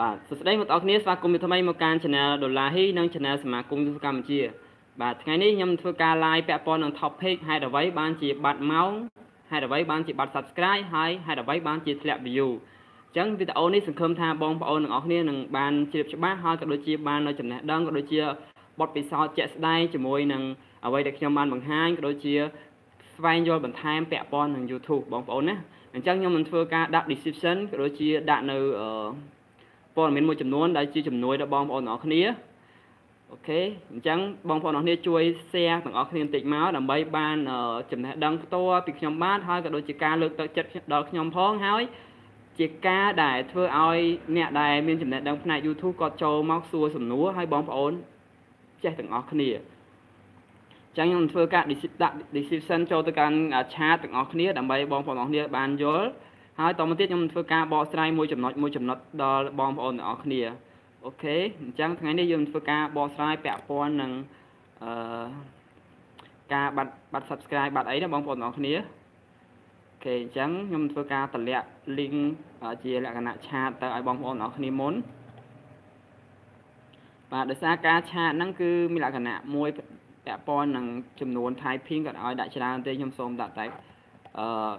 បាទសួស្តីបងប្អូនគ្នាស្វាគមន៍ថ្មីមកកាន់ Channel ដុល្លារហ៊ីនិង Channel សមាគមយុវកម្ពុជា បាទថ្ងៃនេះខ្ញុំធ្វើការ live ពាក់ព័ន្ធនឹង topic ហេតុអ្វីបានជាបាត់ម៉ោងហេតុអ្វីបានជាបាត់ subscribe ហើយហេតុអ្វីបានជាធ្លាក់ view អញ្ចឹងវីដេអូនេះសង្ឃឹមថាបងប្អូនទាំងអស់គ្នានឹងបានជ្រាបច្បាស់ហើយក៏ដូចជាបាននៅចំណេះដឹងក៏ដូចជាបទពិសោធន៍ជាក់ស្ដែងជាមួយនឹងអ្វីដែលខ្ញុំបានបង្ហាញក៏ដូចជា ស្វែងយល់បន្ថែមពាក់ព័ន្ធនឹង YouTube បងប្អូនណាអញ្ចឹងខ្ញុំនឹងធ្វើការដាក់ description ក៏ដូចជាដាក់នៅព័ត៌មានមួយចំនួនដែលជាជំនួយដល់បងប្អូនទាំងអស់គ្នាអូខេអញ្ចឹងបងប្អូនទាំងអស់គ្នាជួយ share ទាំងអស់គ្នាបន្តិចមកដើម្បីបានចំណេះដឹងផ្ទាល់ពីខ្ញុំបាទហើយក៏ដូចជាការលើកទឹកចិត្តដល់ខ្ញុំផងហើយជាការដែលធ្វើឲ្យអ្នកដែលមានចំណេះដឹងផ្នែក YouTube គាត់ចូលមកសួរសំណួរឲ្យបងប្អូនចេះទាំងអស់គ្នា ចឹងខ្ញុំធ្វើការ description ចូលទៅកាន់ chat ទាំងអស់គ្នាដើម្បីបងប្អូនទាំងអស់គ្នាបានយល់ហើយតមកទៀតខ្ញុំធ្វើការបកស្រាយមួយចំណុចមួយចំណុចដល់បងប្អូនទាំងអស់គ្នាអូខេអញ្ចឹងថ្ងៃនេះយើងធ្វើការបកស្រាយពាក់ព័ន្ធនឹងអឺការបាត់បាត់ subscribe បាត់អីណាបងប្អូនទាំងអស់គ្នាអូខេអញ្ចឹងខ្ញុំធ្វើការតម្លាក់ link ជាលក្ខណៈឆាតទៅឲ្យបងប្អូនទាំងអស់គ្នាមុនបាទដោយសារការឆាតហ្នឹងគឺមានលក្ខណៈមួយ ពាក់ព័ន្ធនឹងចំនួន typing ក៏ឲ្យដាក់ច្រើនទេខ្ញុំសូមដាក់តែអឺ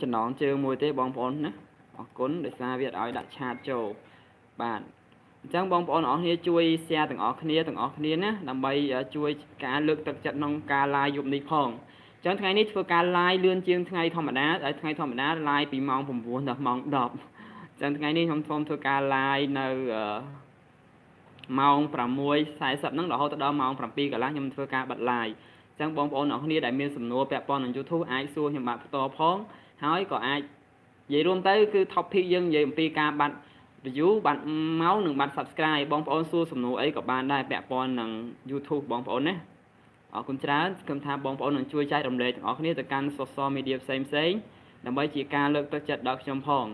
ចំណងជើងមួយទេបងប្អូនណាអរគុណដោយសារវាឲ្យដាក់ឆាតចូលបាទអញ្ចឹងបងប្អូនអរគ្នាជួយ share ទាំងអស់គ្នាទាំងអស់គ្នាណាដើម្បីជួយការលើកទឹកចិត្តក្នុងការ live យប់នេះផងអញ្ចឹងថ្ងៃនេះធ្វើការ live លឿនជាងថ្ងៃធម្មតាហើយថ្ងៃធម្មតា live ពីម៉ោង9ដល់ម៉ោង10អញ្ចឹងថ្ងៃនេះខ្ញុំសូមធ្វើការ live នៅ ម៉ោង6:40ហ្នឹងរហូតដល់ម៉ោង7កន្លះខ្ញុំធ្វើការបិទ live អញ្ចឹងបងប្អូនអរគ្នាដែលមានសំណួរពាក់ព័ន្ធនឹង YouTube អាចសួរខ្ញុំបាទផ្ទាល់ផងហើយក៏អាចនិយាយរួមទៅគឺ topic យើងនិយាយអំពីការបាត់ view បាត់មកនិងបាត់ subscribe បងប្អូនសួរសំណួរអីក៏បានដែរពាក់ព័ន្ធនឹង YouTube បងប្អូនណាអរគុណច្រើនខ្ញុំថាបងប្អូននឹងជួយចែករំលែកទាំងអស់គ្នាទៅកាន់ social media ផ្សេងផ្សេងដើម្បីជាការលើកទឹកចិត្តដល់ខ្ញុំផង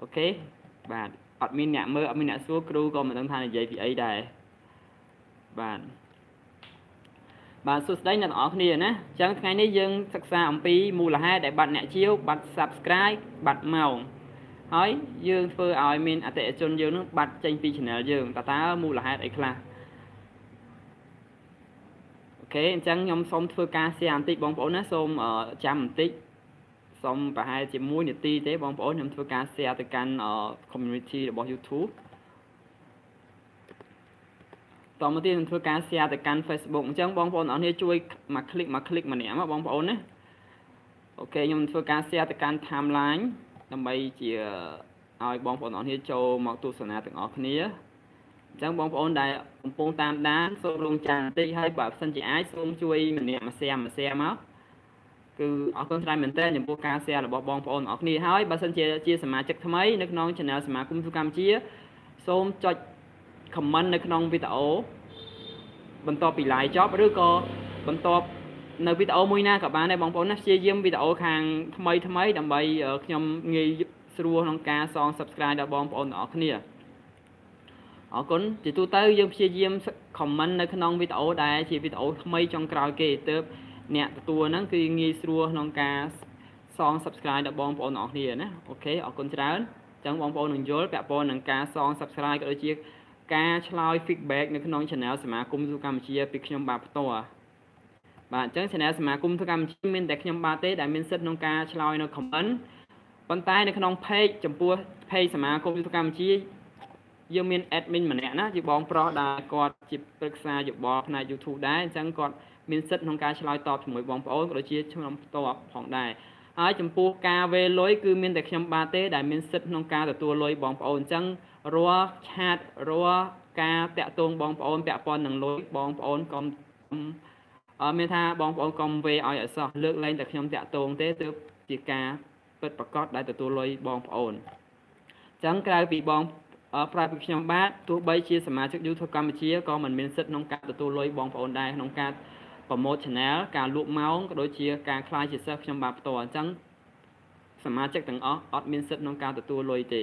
អូខេបាទ អត់មានអ្នកមើលអត់មានអ្នកសួរគ្រូក៏មិនដឹងថានិយាយពីអីដែរបាទបាទសួស្តីអ្នកទាំងអស់គ្នាណាអញ្ចឹងថ្ងៃនេះយើងសិក្សាអំពីមូលហេតុដែលបាត់អ្នកជាវបាត់ Subscribe បាត់ម៉ោងហើយយើងធ្វើឲ្យមានអតិថិជនយើងនឹងបាត់ចេញពី Channel យើងតើតើមូលហេតុអីខ្លះអូខេអញ្ចឹងខ្ញុំសូមធ្វើការ share បន្តិចបងប្អូនណាសូមចាំបន្តិច សូមប្រហែលជា1នាទីទេបងប្អូនខ្ញុំធ្វើការ share ទៅកាន់ community របស់ YouTube តមកទៀតនឹងធ្វើការ share ទៅកាន់ Facebook អញ្ចឹងបងប្អូនអរគ្នាជួយមក click មក click ម្នាក់មកបងប្អូនណាអូខេខ្ញុំធ្វើការ share ទៅកាន់ timeline ដើម្បីជាឲ្យបងប្អូនអរគ្នាចូលមកទស្សនាទាំងអស់គ្នាអញ្ចឹងបងប្អូនដែលកំពុងតាមដានសូមរងចាំបន្តិចហើយបើសិនជាអាចសូមជួយម្នាក់មក share មក share មក គឺអរគុណច្រើនមែនទែនចំពោះការ share របស់បងប្អូនអរគ្នាហើយបើសិនជាជាសមាជិកថ្មីនៅក្នុង Channel សមាគមទូកម្ពុជាសូមចុច comment នៅក្នុងវីដេអូបន្ទាប់ពី live ចប់ឬក៏បន្ទាប់នៅវីដេអូមួយណាក៏បានដែរបងប្អូនណាព្យាយាមវីដេអូខាងថ្មីថ្មីដើម្បីខ្ញុំងាយស្រួលក្នុងការសង subscribe ដល់បងប្អូនទាំងអស់គ្នាអរគុណជាទូទៅយើងព្យាយាម comment នៅក្នុងវីដេអូដែលជាវីដេអូថ្មីចុងក្រោយគេទើប អ្នកទទួលហ្នឹងគឺងាយស្រួលក្នុងការសង subscribe ដល់បងប្អូនទាំងអស់គ្នាណាអូខេអរគុណច្រើនអញ្ចឹងបងប្អូននឹងយល់ពាក់ព័ន្ធនឹងការសង subscribe ក៏ដូចជាការឆ្លើយ feedback នៅក្នុង channel សមាគមទូកម្ពុជាពីខ្ញុំបាទផ្ទាល់បាទអញ្ចឹង channel សមាគមទូកម្ពុជាមានតែខ្ញុំបាទទេដែលមានសិទ្ធិក្នុងការឆ្លើយនៅ comment ប៉ុន្តែនៅក្នុង page ចំពោះ page សមាគមទូកម្ពុជាយើងមាន admin ម្នាក់ណាជាបងប្រុសដែលគាត់ជាប្រឹក្សាយោបល់ផ្នែក YouTube ដែរអញ្ចឹងគាត់ មានសិទ្ធិក្នុងការឆ្លើយតបជាមួយបងប្អូនក៏ដូចជាខ្ញុំផ្ទាល់ផងដែរហើយចំពោះការវេលុយគឺមានតែខ្ញុំបាទទេដែលមានសិទ្ធិក្នុងការទទួលលុយបងប្អូនអញ្ចឹងរាល់ឆាតរាល់ការតាក់ទងបងប្អូនពាក់ព័ន្ធនឹងលុយបងប្អូនកុំអឺមានថាបងប្អូនកុំវេឲ្យអសោះលើកលែងតែខ្ញុំតាក់ទងទេទើបជាការពិតប្រកបដែលទទួលលុយបងប្អូនអញ្ចឹងក្រៅពីបងប្រាប់ពីខ្ញុំបាទទោះបីជាសមាជិក YouTube កម្ពុជាក៏មិនមានសិទ្ធិក្នុងការទទួលលុយបងប្អូនដែរក្នុងការ promote channel ការលក់ម៉ោងក៏ដូចជាការខ្លាយជាសិស្សខ្ញុំបាទផ្ទាល់អញ្ចឹងសមាជិកទាំងអស់អត់មានសិទ្ធិក្នុងការទទួលលុយទេ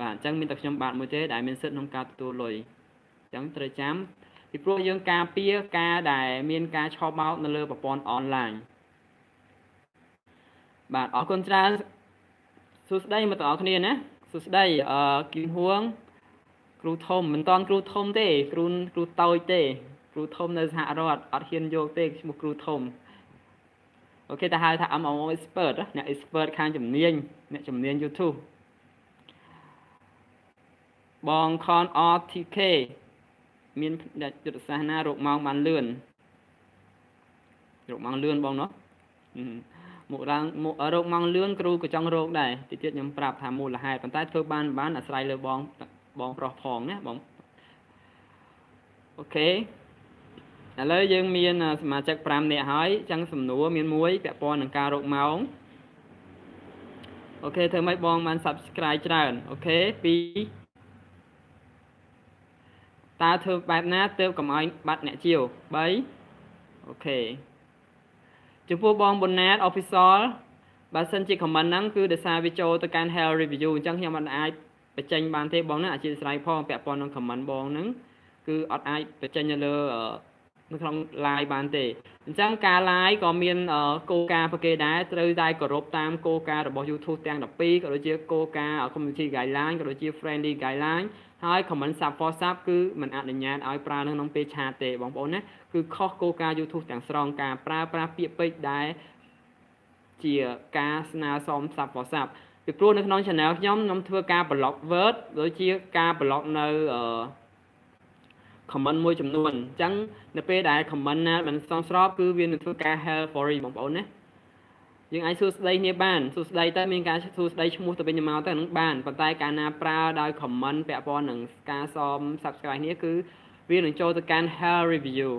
បាទអញ្ចឹងមានតែខ្ញុំបាទមួយទេដែលមានសិទ្ធិក្នុងការទទួលលុយអញ្ចឹងត្រូវចាំពីព្រោះយើងការពារការដែលមានការឆោបបោកនៅលើប្រព័ន្ធអនឡាញបាទអរគុណច្រើនសួស្តីមកទាំងអស់គ្នាណាសួស្តីអឺគីមហួងគ្រូធំមិនតាន់គ្រូធំទេគ្រូគ្រូតូចទេ គ្រូធំនៅសហរដ្ឋអត់ហ៊ានយកទេឈ្មោះគ្រូធំអូខេតែហៅថា MMO expert អ្នក expert ខាងជំនាញអ្នកជំនាញ YouTube បងខន RTK មានយុទ្ធសាស្ត្រណារកម៉ោងបានលឿនរកម៉ោងលឿនបងណោះមករងរកម៉ោងលឿនគ្រូក៏ចង់រកដែរតិចទៀតខ្ញុំប្រាប់ថាមូលហេតុប៉ុន្តែធ្វើបានបានអាស្រ័យលើបងបងប្រុសផងណាបង OK ឥឡូវយើងមានសមាជិក5នាក់ហើយអញ្ចឹងសំណួរមានមួយពាក់ព័ន្ធនឹងការរកម៉ោង OK ធ្វើម៉េចបងបាន subscribe ច្រើន OK 2តើធ្វើបែបណាទើបកុំឲ្យបាត់អ្នកជាវ3អូខេចំពោះបងប៊ុនណាត official បើសិនជា comment ហ្នឹងគឺដោយសារវាចូលទៅកាន់ health review អញ្ចឹងខ្ញុំមិនអាចបញ្ចេញបានទេបងហ្នឹងអធិស្ឋានផងពាក់ព័ន្ធនឹង comment បងហ្នឹងគឺអត់អាចបញ្ចេញនៅលើ នៅក្នុង live បានទេអញ្ចឹងការ live ក៏មានគោលការណ៍ប្រគេដែរត្រូវតែគោរពតាមគោលការណ៍របស់ YouTube ទាំង12ក៏ដូចជាគោលការណ៍ community guideline ក៏ដូចជា friendly guideline ហើយ comment sub for sub គឺមិនអនុញ្ញាតឲ្យប្រើនៅក្នុងពេលឆាតទេបងប្អូនណាគឺខុសគោលការណ៍ YouTube ទាំងស្រុងការប្រើប្រាស់ពាក្យពេចន៍ដែលជាការស្នើសុំ sub for sub ពីព្រោះនៅក្នុង channel ខ្ញុំខ្ញុំធ្វើការ block word ដូចជាការ block នៅអឺ comment មួយចំនួនអញ្ចឹងនៅពេលដែល comment ណាមិនសមស្របគឺវានឹងធ្វើការ help for បងប្អូនណាយើងអាចសួរស្ដីគ្នាបានសួរស្ដីទៅមានការសួរស្ដីឈ្មោះទៅវិញទៅមកទៅនឹងបានប៉ុន្តែកាលណាប្រើដោយ comment ពាក់ព័ន្ធនឹងការសម subscribe នេះគឺវានឹងចូលទៅកាន់ health review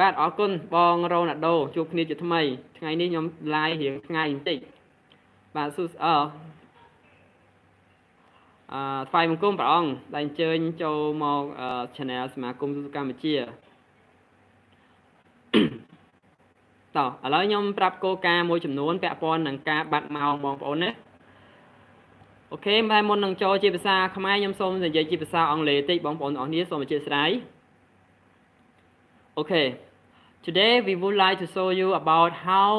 បាទអរគុណបងរ៉ូណាល់ដូជួបគ្នាជាថ្មីថ្ងៃនេះខ្ញុំ live រៀងថ្ងៃបន្តិចបាទសួស្ដីអឺ អឺថ្វាយបង្គំព្រះអង្គដែលអញ្ជើញចូលមក channel សមាគមទូតកម្ពុជាតោះឥឡូវខ្ញុំប្រាប់គោលការណ៍មួយចំនួនពាក់ព័ន្ធនឹងការបាត់ម៉ោងបងប្អូនណាអូខេតែមុននឹងចូលជាភាសាខ្មែរខ្ញុំសូមនិយាយជាភាសាអង់គ្លេសតិចបងប្អូនអរគ្នាសូមអធិស្ឋានអូខេ Today we would like to show you about how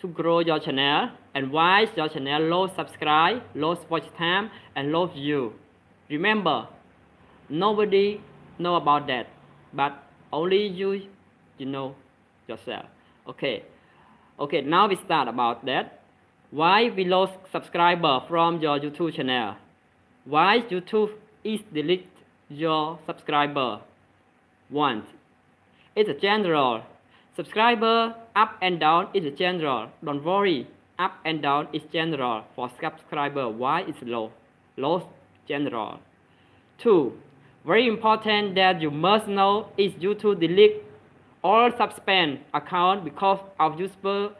to grow your channel and why your channel low subscribe, low watch time and low view. Remember, nobody know about that, but only you you know yourself. Okay. Okay, now we start about that. Why we lost subscriber from your YouTube channel? Why YouTube is delete your subscriber? One, it's a general. Subscriber up and down is a general. Don't worry, up and down is general. For subscriber, why is low? Low general. Two, very important that you must know is YouTube delete all suspend account because of user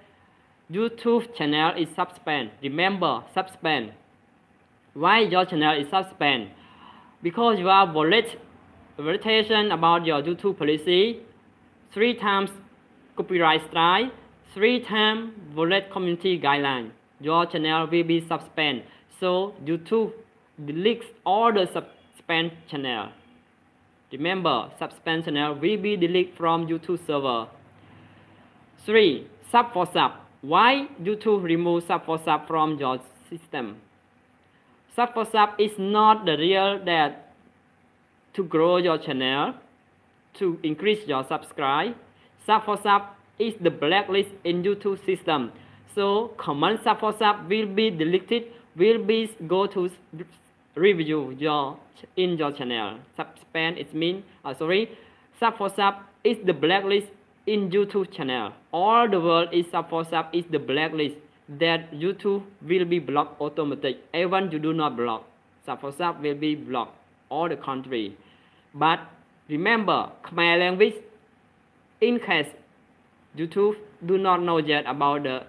YouTube channel is suspend. Remember, suspend. Why your channel is suspend? Because you are violate violation about your YouTube policy. Three times copyright strike. Three times violate community guideline. Your channel will be suspend. So YouTube deletes all the suspend channel. Remember, suspend channel will be deleted from YouTube server. 3. Sub for sub. Why YouTube remove sub for sub from your system? Sub for sub is not the real that to grow your channel, to increase your subscribe. Sub for sub is the blacklist in YouTube system. So command sub for sub will be deleted, will be go to review your in your channel. Suspend it mean uh, sorry, sub for sub is the blacklist in YouTube channel. All the world is sub for sub is the blacklist that YouTube will be blocked automatic. Even you do not block, sub for sub will be blocked all the country. But remember, Khmer language, in case YouTube do not know yet about the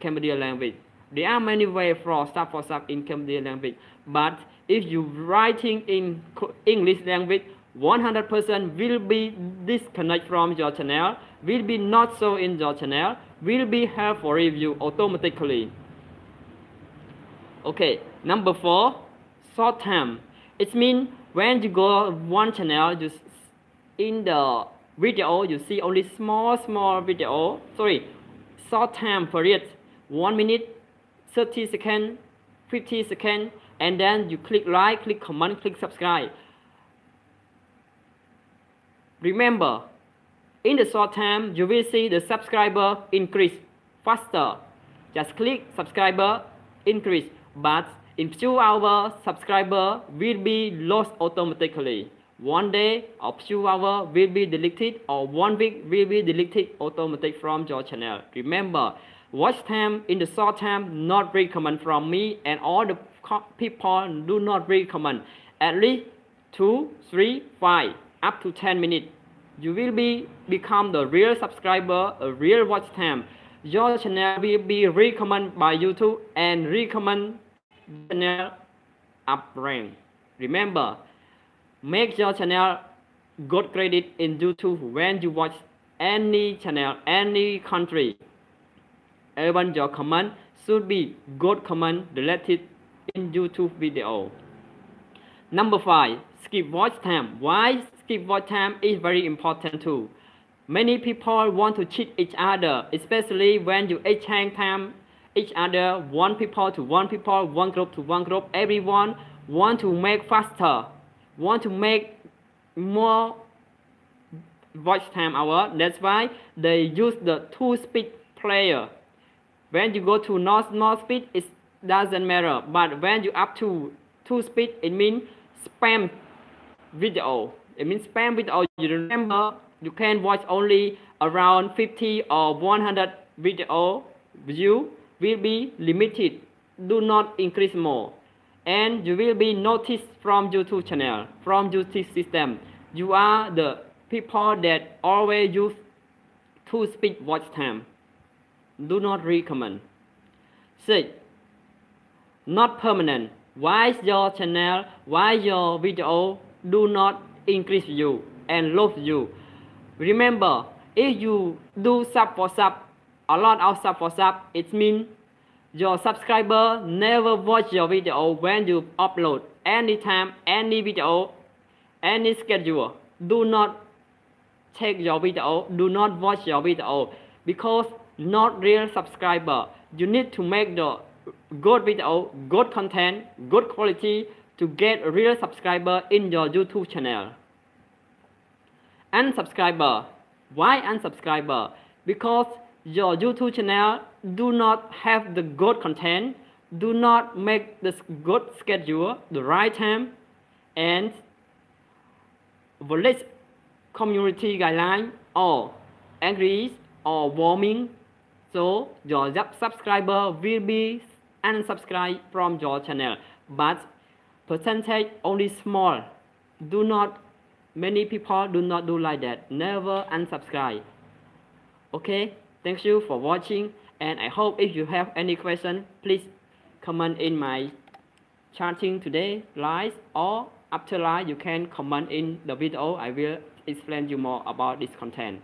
Cambodian language. There are many ways for sub for sub in Cambodian language, but if you writing in English language, 100% will be disconnect from your channel, will be not so in your channel, will be help for review automatically. Okay, number four, short term. It means when you go one channel, just in the video you see only small small video. Sorry, short time period 1 minute 30 second 50 second and then you click like click comment click subscribe. Remember in the short time you will see the subscriber increase faster. Just click subscriber increase but in few hours subscriber will be lost automatically one day or few hours will be deleted or one week will be deleted automatically from your channel. Remember watch time in the short time not recommend from me and all the people do not recommend. At least two three five up to 10 minutes. You will be become the real subscriber a real watch time. Your channel will be recommended by youtube and recommend channel up rank. Remember Make your channel good credit in YouTube when you watch any channel, any country. Even your comment should be good comment related in YouTube video. Number five, skip watch time. Why skip watch time is very important too. Many people want to cheat each other, especially when you exchange time each other, one people to one people, one group to one group. Everyone want to make faster want to make more watch time hour. That's why they use the two speed player. When you go to north north speed, it doesn't matter. But when you up to two speed, it means spam video. It means spam video. You remember you can watch only around 50 or 100 video view will be limited. Do not increase more and you will be noticed from YouTube channel, from YouTube system. You are the people that always use two speed watch time. Do not recommend. 6. Not permanent. Why your channel, why your video do not increase you and love you. Remember, if you do sub for sub, a lot of sub for sub, it means your subscriber never watch your video when you upload anytime, any video, any schedule. Do not check your video, do not watch your video because not real subscriber. You need to make the good video, good content, good quality to get real subscriber in your YouTube channel. Unsubscriber. Why unsubscriber? Because your YouTube channel do not have the good content, do not make the good schedule, the right time, and violate community guideline or angry or warming. So your subscriber will be unsubscribed from your channel, but percentage only small. Do not, many people do not do like that. Never unsubscribe. Okay. Thank you for watching and I hope if you have any question, please comment in my chatting today live or after live you can comment in the video I will explain you more about this content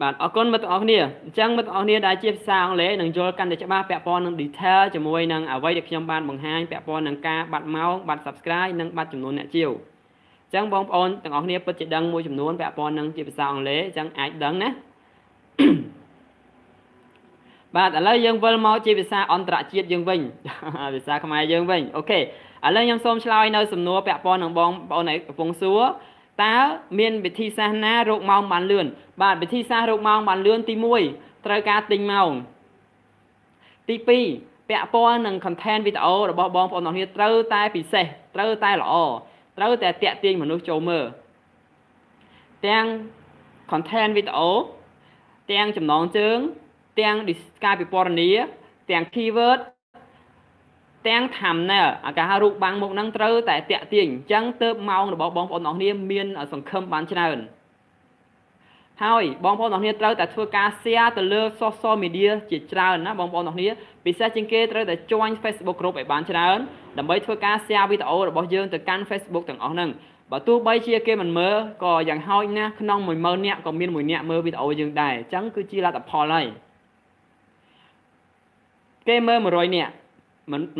បាទអរគុណមិត្តទាំងអស់គ្នាអញ្ចឹងមិត្តទាំងអស់គ្នាដែលជាភាសាអង់គ្លេសនឹងយល់កាន់តែច្បាស់ពាក់ព័ន្ធនឹង detail ជាមួយនឹងអ្វីដែលខ្ញុំបានបង្ហាញពាក់ព័ន្ធនឹងការបាត់ម៉ោងបាត់ subscribe និងបាត់ចំនួនអ្នកជាវអញ្ចឹងបងប្អូនទាំងអស់គ្នាពិតជាដឹងមួយចំនួនពាក់ព័ន្ធនឹងជាភាសាអង់គ្លេសអញ្ចឹងអាចដឹងណា បាទឥឡូវយើងវិលមកជាភាសាអន្តរជាតិយើងវិញភាសាខ្មែរយើងវិញអូខេឥឡូវខ្ញុំសូមឆ្លើយនៅសំណួរពាក់ព័ន្ធនឹងបងប្អូនកំពុងសួរតើមានវិធីសាស្ត្រណារកម៉ោងបានលឿនបាទវិធីសាស្ត្ររកម៉ោងបានលឿនទី1ត្រូវការទិញម៉ោងទី2ពាក់ព័ន្ធនឹង content វីដេអូរបស់បងប្អូនទាំងគ្នាត្រូវតែពិសេសត្រូវតែល្អត្រូវតែតាក់ទាញមនុស្សចូលមើលទាំង content វីដេអូ ទាំងចំណងជើង ទាំងការពិពណ៌នាទាំង keyword ទាំង thumbnail អាការរូបបាំងមុខហ្នឹងត្រូវតែតាក់ទាញអញ្ចឹងទៅម៉ោងរបស់បងប្អូនអរគ្នាមានសង្ឃឹមបានច្រើនហើយបងប្អូនអរគ្នាត្រូវតែធ្វើការ share ទៅលើ social media ជាច្រើនណាបងប្អូនអរគ្នាពិសេសជាងគេត្រូវតែ join Facebook group ឲ្យបានច្រើនដើម្បីធ្វើការ share វីដេអូរបស់យើងទៅកាន់ Facebook ទាំងអស់ហ្នឹង បើទោះបីជាគេមិនមើលក៏យ៉ាងហោចណាស់ក្នុង10000នាក់ក៏មាន1នាក់មើលវីដេអូយើងដែរអញ្ចឹងគឺជាលទ្ធផលហើយគេមើល100នាក់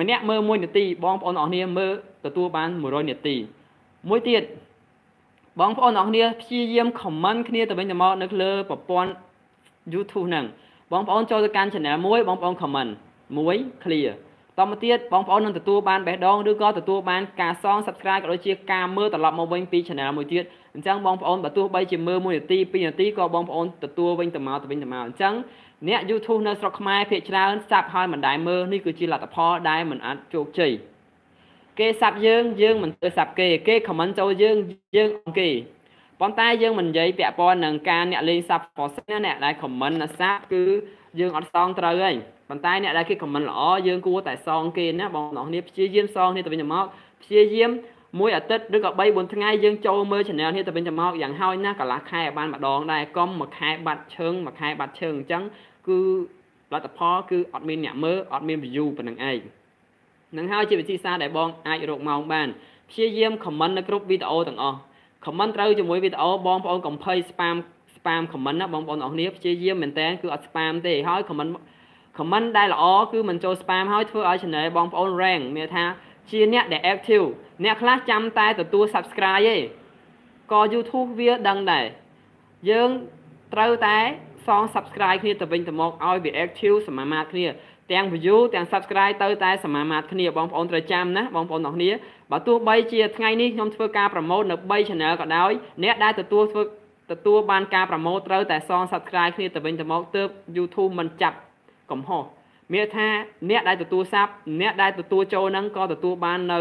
ម្នាក់មើល1នាទីបងប្អូនអរគ្នាមើលទទួលបាន100នាទីមួយទៀតបងប្អូនអរគ្នាព្យាយាម comment គ្នាទៅវិញទៅមកនៅលើប្រព័ន្ធ YouTube ហ្នឹងបងប្អូនចូលទៅកាន់ channel មួយបងប្អូន comment មួយ clear តមកទៀតបងប្អូននឹងទទួលបានបេះដូងឬក៏ទទួលបានការសង subscribe ក៏ដូចជាការមើលត្រឡប់មកវិញពី channel មួយទៀតអញ្ចឹងបងប្អូនបើទោះបីជាមើល1នាទី2នាទីក៏បងប្អូនទទួលវិញទៅមកទៅវិញទៅមកអញ្ចឹងអ្នក YouTube នៅស្រុកខ្មែរភាគច្រើនសាប់ហើយមិនដែលមើលនេះគឺជាលទ្ធផលដែលមិនអាចជោគជ័យគេសាប់យើងយើងមិនទៅសាប់គេគេ comment ចូលយើងយើងអង្គេប៉ុន្តែយើងមិននិយាយពាក់ព័ន្ធនឹងការអ្នកលេងសាប់ process ណាអ្នកដែល comment ណាសាប់គឺ យើងអត់សងត្រូវហើយប៉ុន្តែអ្នកដែលគេ comment ល្អយើងគួរតែសងគេណាបងប្អូនគ្នាព្យាយាមសងគ្នាទៅវិញទៅមកព្យាយាមមួយអាទិត្យឬក៏3 4ថ្ងៃយើងចូលមើល channel នេះទៅវិញទៅមកយ៉ាងហោចណាស់កន្លះខែបានម្ដងដែរកុំមួយខែបាត់ឈឹងមួយខែបាត់ឈឹងអញ្ចឹងគឺលទ្ធផលគឺអត់មានអ្នកមើលអត់មាន view ប៉ុណ្្នឹងឯងនឹងហើយជាវិធីសាស្ត្រដែលបងអាចរកម៉ោងបានព្យាយាម comment នៅគ្រប់វីដេអូទាំងអស់ comment ត្រូវជាមួយវីដេអូបងប្អូនកុំភ័យ spam spam comment ណាបងប្អូនអរគ្នាព្យាយាមមែនតើគឺអត់ spam ទេហើយ comment comment ដែលល្អគឺមិនចូល spam ហើយធ្វើឲ្យ channel បងប្អូន rank មានថាជាអ្នកដែល active អ្នកខ្លះចាំតែទទួល subscribe ទេក៏ YouTube វាដឹងដែរយើងត្រូវតែសង subscribe គ្នាទៅវិញទៅមកឲ្យវា active សមាមាត្រគ្នាទាំង view ទាំង subscribe ទៅតែសមាមាត្រគ្នាបងប្អូនត្រូវចាំណាបងប្អូនទាំងគ្នាបើទោះបីជាថ្ងៃនេះខ្ញុំធ្វើការ promote នៅ3 channel ក៏ដោយអ្នកដែលទទួលធ្វើ ទទួលបានការ promote ត្រូវតែសង subscribe គ្នាទៅវិញទៅមកទើប YouTube មិនចាប់កំហុសមានថាអ្នកដែលទទួលសាប់អ្នកដែលទទួលចូលហ្នឹងក៏ទទួលបាននៅ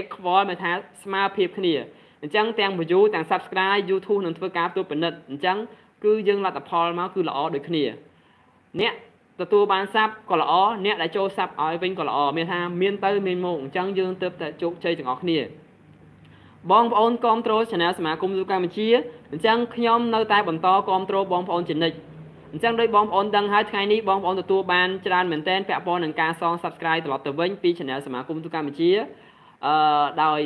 equal មានថាស្មើភាពគ្នាអញ្ចឹងទាំង view ទាំង subscribe YouTube នឹងធ្វើការត្រួតពិនិត្យអញ្ចឹងគឺយើងលទ្ធផលមកគឺល្អដូចគ្នាអ្នកទទួលបានសាប់ក៏ល្អអ្នកដែលចូលសាប់ឲ្យវិញក៏ល្អមានថាមានទៅមានមកអញ្ចឹងយើងទៅតែជោគជ័យទាំងអស់គ្នា បងប្អូនគ្រប់គ្រង Channel សមាគមទូកម្ពុជាអញ្ចឹងខ្ញុំនៅតែបន្តគ្រប់គ្រងបងប្អូនជានិច្ចអញ្ចឹងដោយបងប្អូនដឹងហើយថ្ងៃនេះបងប្អូនទទួលបានច្រើនមែនទែនពាក់ព័ន្ធនឹងការសង Subscribe ត្រឡប់ទៅវិញពី Channel សមាគមទូកម្ពុជាអឺដោយ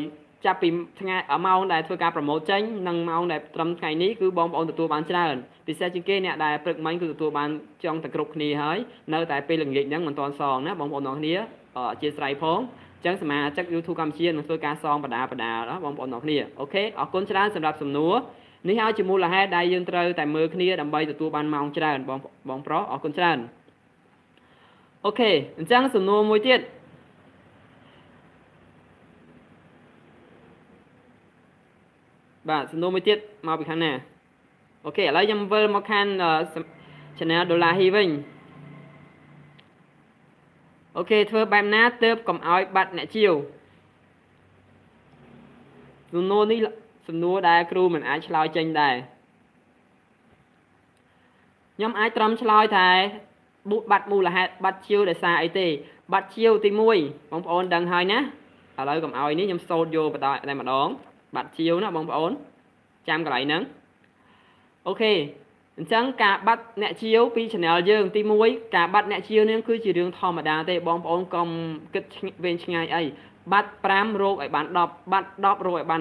ចាប់ពីថ្ងៃម៉ោងដែលធ្វើការប្រម៉ូទចេញនិងម៉ោងដែលត្រឹមថ្ងៃនេះគឺបងប្អូនទទួលបានច្រើនពិសេសជាងគេអ្នកដែលព្រឹកមិញគឺទទួលបានចង់តែគ្រប់គ្នាហើយនៅតែពេលល្ងាចហ្នឹងមិនទាន់សងណាបងប្អូនទាំងគ្នាអធិស្ឋានផងអញ្ចឹងសមាជិក YouTube កម្ពុជានឹងធ្វើការសងបដាបដាណាបងប្អូនទាំងគ្នា OK អរគុណច្រើនសម្រាប់សំណួរនេះហើយជាមូលហេតុដែលយើងត្រូវតែមើលគ្នាដើម្បីទទួលបានម៉ោងច្រើនបងបងប្រុសអរគុណច្រើន OK អញ្ចឹងសំណួរមួយទៀតបាទសំណួរមួយទៀតមកពីខាងណា OK ឥឡូវខ្ញុំវិលមកខាង channel ដុល្លារហ៊ីវិញ អូខេធ្វើបែបណាទៅកុំឲ្យបាត់អ្នកជាវសំណួរនេះសំណួរដែលគ្រូមិនអាចឆ្លើយចេញដែរខ្ញុំអាចត្រឹមឆ្លើយថាបុបាត់មូលហេតុបាត់ជាវដោយសារអីទេបាត់ជាវទី1បងប្អូនដឹងហើយណាឥឡូវកុំឲ្យនេះខ្ញុំសូត្រយកបដតែម្ដងបាត់ជាវណាបងប្អូនចាំកន្លែងហ្នឹងអូខេ អញ្ចឹងការបាត់អ្នកជាវពី channel យើងទី1ការបាត់អ្នកជាវនេះគឺជារឿងធម្មតាទេបងប្អូនកុំគិតវែងឆ្ងាយអីបាត់5រោគឲ្យបាន10បាត់10រោគឲ្យបាន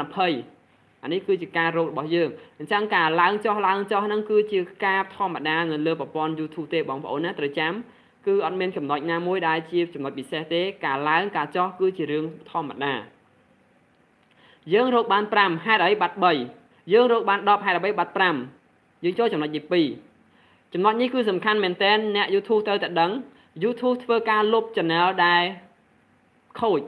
20អានេះគឺជាការរោគរបស់យើងអញ្ចឹងការឡើងចុះឡើងចុះហ្នឹងគឺជាការធម្មតានៅលើប្រព័ន្ធ YouTube ទេបងប្អូនណាត្រូវចាំគឺអត់មានចំណុចណាមួយដែលជាចំណុចពិសេសទេការឡើងការចុះគឺជារឿងធម្មតាយើងរកបាន5ហេតុអីបាត់3យើងរកបាន10ហេតុអ្វីបាត់5 យើងចូលចំណុចទី2ចំណុចនេះគឺសំខាន់មែនតើអ្នក YouTube ត្រូវតែដឹង YouTube ធ្វើការលុប channel ដែលខូច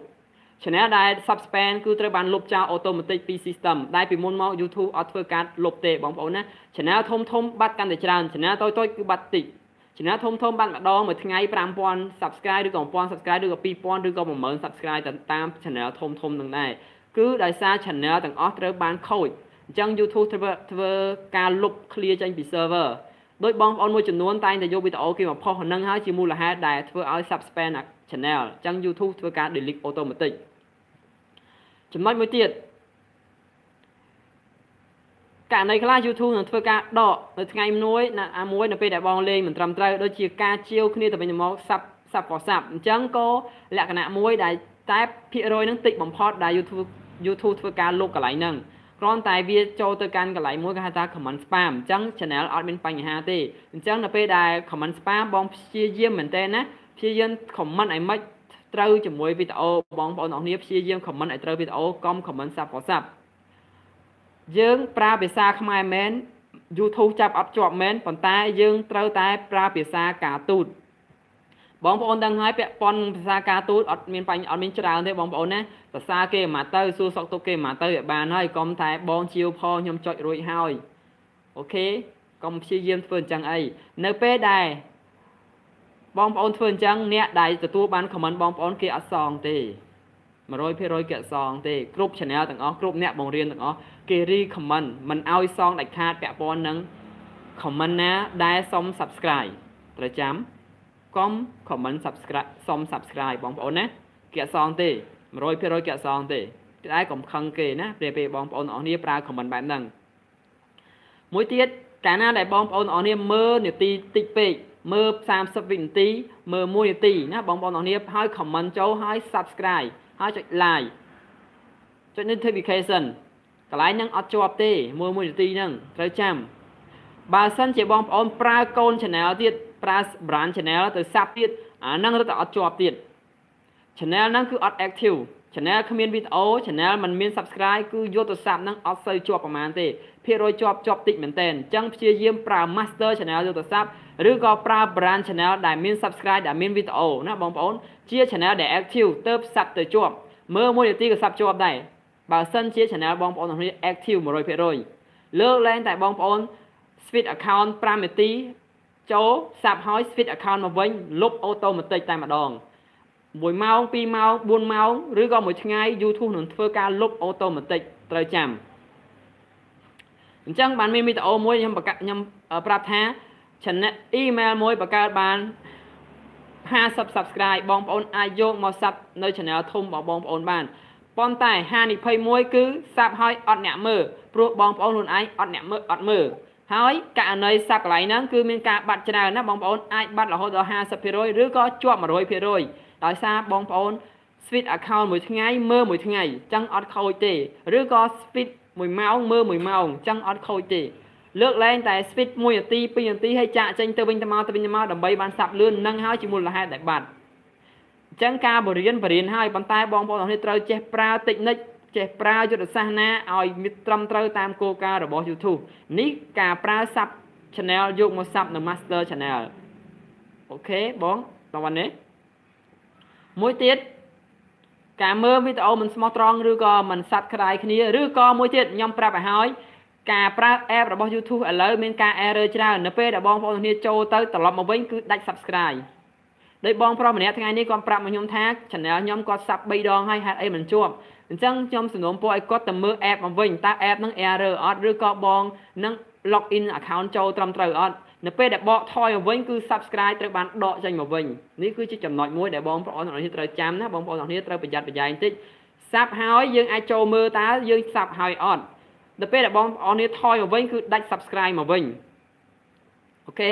channel ដែល subspan គឺត្រូវបានលុបចោល automatic ពី system ដែលពីមុនមក YouTube អត់ធ្វើការលុបទេបងប្អូនណា channel ធំធំបាត់កាន់តែច្រើន channel តូចតូចគឺបាត់តិច channel ធំធំបាត់ម្ដងមួយថ្ងៃ5000 subscribe ឬក៏1000 subscribe ឬក៏2000ឬក៏10000 subscribe តាម channel ធំធំនឹងដែរគឺដោយសារ channel ទាំងអស់ត្រូវបានខូច អញ្ចឹង YouTube ធ្វើធ្វើការលុប clear ចេញពី server ដោយបងប្អូនមួយចំនួនតែងតែយកវីដេអូគេមកផុសហ្នឹងហើយជាមូលហេតុដែលធ្វើឲ្យ subspan channel អញ្ចឹង YouTube ធ្វើការ delete automatic ចំណុចមួយទៀតករណីខ្លះ YouTube នឹងធ្វើការដកនៅថ្ងៃមួយណាមួយនៅពេលដែលបងលេងមិនត្រឹមត្រូវដូចជាការជាវគ្នាទៅវិញទៅមកសាប់សាប់ក៏សាប់អញ្ចឹងក៏លក្ខណៈមួយដែលតែភាគរយនឹងតិចបំផុតដែល YouTube YouTube ធ្វើការលុបកន្លែងហ្នឹង គ្រាន់តែវាចូលទៅកាន់កន្លែងមួយគេហៅថា comment spam អញ្ចឹង channel អត់មានបញ្ហាទេអញ្ចឹងនៅពេលដែល comment spam បងព្យាយាមមែនតើណាព្យាយាម comment ឲ្យម៉េចត្រូវជាមួយវីដេអូបងប្អូនអរគ្នាព្យាយាម comment ឲ្យត្រូវវីដេអូកុំ comment សាប់ក៏សាប់យើងប្រើភាសាខ្មែរមែន YouTube ចាប់អត់ជាប់មែនប៉ុន្តែយើងត្រូវតែប្រើភាសាការទូតបងប្អូនដឹងហើយពាក់ព័ន្ធភាសាការទូតអត់មានបញ្ហាអត់មានច្រើនទេបងប្អូនណា សរសើរគេមកទៅសួរសុខទុក្ខគេមកទៅឲ្យបានហើយកុំតែបងជាវផងខ្ញុំចុចរួចហើយអូខេកុំព្យាយាមធ្វើអញ្ចឹងអីនៅពេលដែលបងប្អូនធ្វើអញ្ចឹងអ្នកដែលទទួលបានខមមិនបងប្អូនគេអត់សងទេ100%គេអត់សងទេគ្រប់ channel ទាំងអស់គ្រប់អ្នកបង្រៀនទាំងអស់គេ recommend មិនឲ្យសងដាច់ខាតពាក់ព័ន្ធនឹង comment ណាដែលសុំ subscribe ត្រូវចាំកុំ comment subscribe សុំ subscribe បងប្អូនណាគេអត់សងទេ 100%គេអត់សងទេតែកុំខឹងគេណាពេលពេលបងប្អូនអរគ្នាប្រើ comment បែបហ្នឹងមួយទៀតកាលណាដែលបងប្អូនអរគ្នាមើលនាទីតិចពេកមើល30វិនាទីមើល1នាទីណាបងប្អូនអរគ្នាហើយ comment ចូលហើយ subscribe ហើយចុច like ចុច notification កន្លែងហ្នឹងអត់ជាប់ទេមួយមួយនាទីហ្នឹងត្រូវចាំបើសិនជាបងប្អូនប្រើកូន channel ទៀតប្រើ brand channel ទៅសាប់ទៀតអាហ្នឹងរត់តែអត់ជាប់ទៀត channel ហ្នឹងគឺអត់ active channel គ្មានវីដេអូ channel มันមាន subscribe គឺយកទូរស័ព្ទហ្នឹងអត់សូវជាប់ប្រហែលទេភាគរយជាប់ជាប់តិចមែនតើអញ្ចឹងព្យាយាមប្រើ master channel យកទូរស័ព្ទឬក៏ប្រើ brand channel ដែលមាន subscribe ដែលមានវីដេអូណាបងប្អូនជា channel ដែល active ទៅសាប់ទៅជាប់មើលមួយនាទីក៏សាប់ជាប់ដែរបើសិនជា channel បងប្អូនទាំងនេះ active 100%លើកលែងតែបងប្អូន switch account 5នាទីចូលសាប់ហើយ switch account មកវិញលុប automatic តែម្ដង 1ម៉ោង2ម៉ោង4ម៉ោងឬក៏មួយថ្ងៃ YouTube នឹងធ្វើការលុប automatic ត្រូវចាំអញ្ចឹងបានមានវីដេអូមួយខ្ញុំប្រកាសខ្ញុំប្រាប់ថា channel email មួយបង្កើតបាន50 subscribe បងប្អូនអាចយកមកសាប់នៅ channel ធំរបស់បងប្អូនបានប៉ុន្តែហានិភ័យមួយគឺសាប់ហើយអត់អ្នកមើលព្រោះបងប្អូនខ្លួនឯងអត់អ្នកមើលអត់មើលហើយករណីសាប់កន្លែងហ្នឹងគឺមានការបាត់ច្រើនណាបងប្អូនអាចបាត់រហូតដល់50%ឬក៏ជាប់100% ដោយសារបងប្អូន switch account មួយថ្ងៃមើលមួយថ្ងៃអញ្ចឹងអត់ខូចទេឬក៏ switch 1ម៉ោងមើល1ម៉ោងអញ្ចឹងអត់ខូចទេលើកលែងតែ switch 1នាទី2នាទីហើយចាក់ចេញទៅវិញទៅមកទៅវិញទៅមកដើម្បីបានសាប់លឿននឹងហើយជាមូលហេតុដែលបាត់អញ្ចឹងការបរៀនបរៀនហើយប៉ុន្តែបងប្អូនទាំងនេះត្រូវចេះប្រើតិចនិចចេះប្រើយុទ្ធសាស្ត្រណាឲ្យមានត្រឹមត្រូវតាមគោលការណ៍របស់ YouTube នេះការប្រើសាប់ channel យកមកសាប់នៅ master channel អូខេបងតោះនេះ មួយទៀតការមើលវីដេអូមិនស្មោះត្រង់ឬក៏មិនសាត់ក្តាយគ្នាឬក៏មួយទៀតខ្ញុំប្រាប់ឲ្យហើយការប្រើ app របស់ YouTube ឥឡូវមានការ error ច្រើននៅពេលដែលបងប្អូនគ្នាចូលទៅត្រឡប់មកវិញគឺដាច់ subscribe ដោយបងប្រុសម្នាក់ថ្ងៃនេះគាត់ប្រាប់មកខ្ញុំថា channel ខ្ញុំគាត់សាប់3ដងហើយហេតុអីមិនជាប់អញ្ចឹងខ្ញុំសំណូមពរឲ្យគាត់ទៅមើល app មកវិញតើ app ហ្នឹង error អត់ឬក៏បងនឹង log in account ចូលត្រឹមត្រូវអត់ នៅពេលដែលបកថយមកវិញគឺ subscribe ត្រូវបានដកចេញមកវិញនេះគឺជាចំណុចមួយដែលបងប្អូនទាំងអស់គ្នាត្រូវចាំណាបងប្អូនទាំងអស់គ្នាត្រូវប្រយ័ត្នប្រយែងបន្តិចសាប់ហើយយើងអាចចូលមើលតើយើងសាប់ហើយអត់ដល់ពេលដែលបងប្អូននេះថយមកវិញគឺដាច់ subscribe មកវិញអូខេ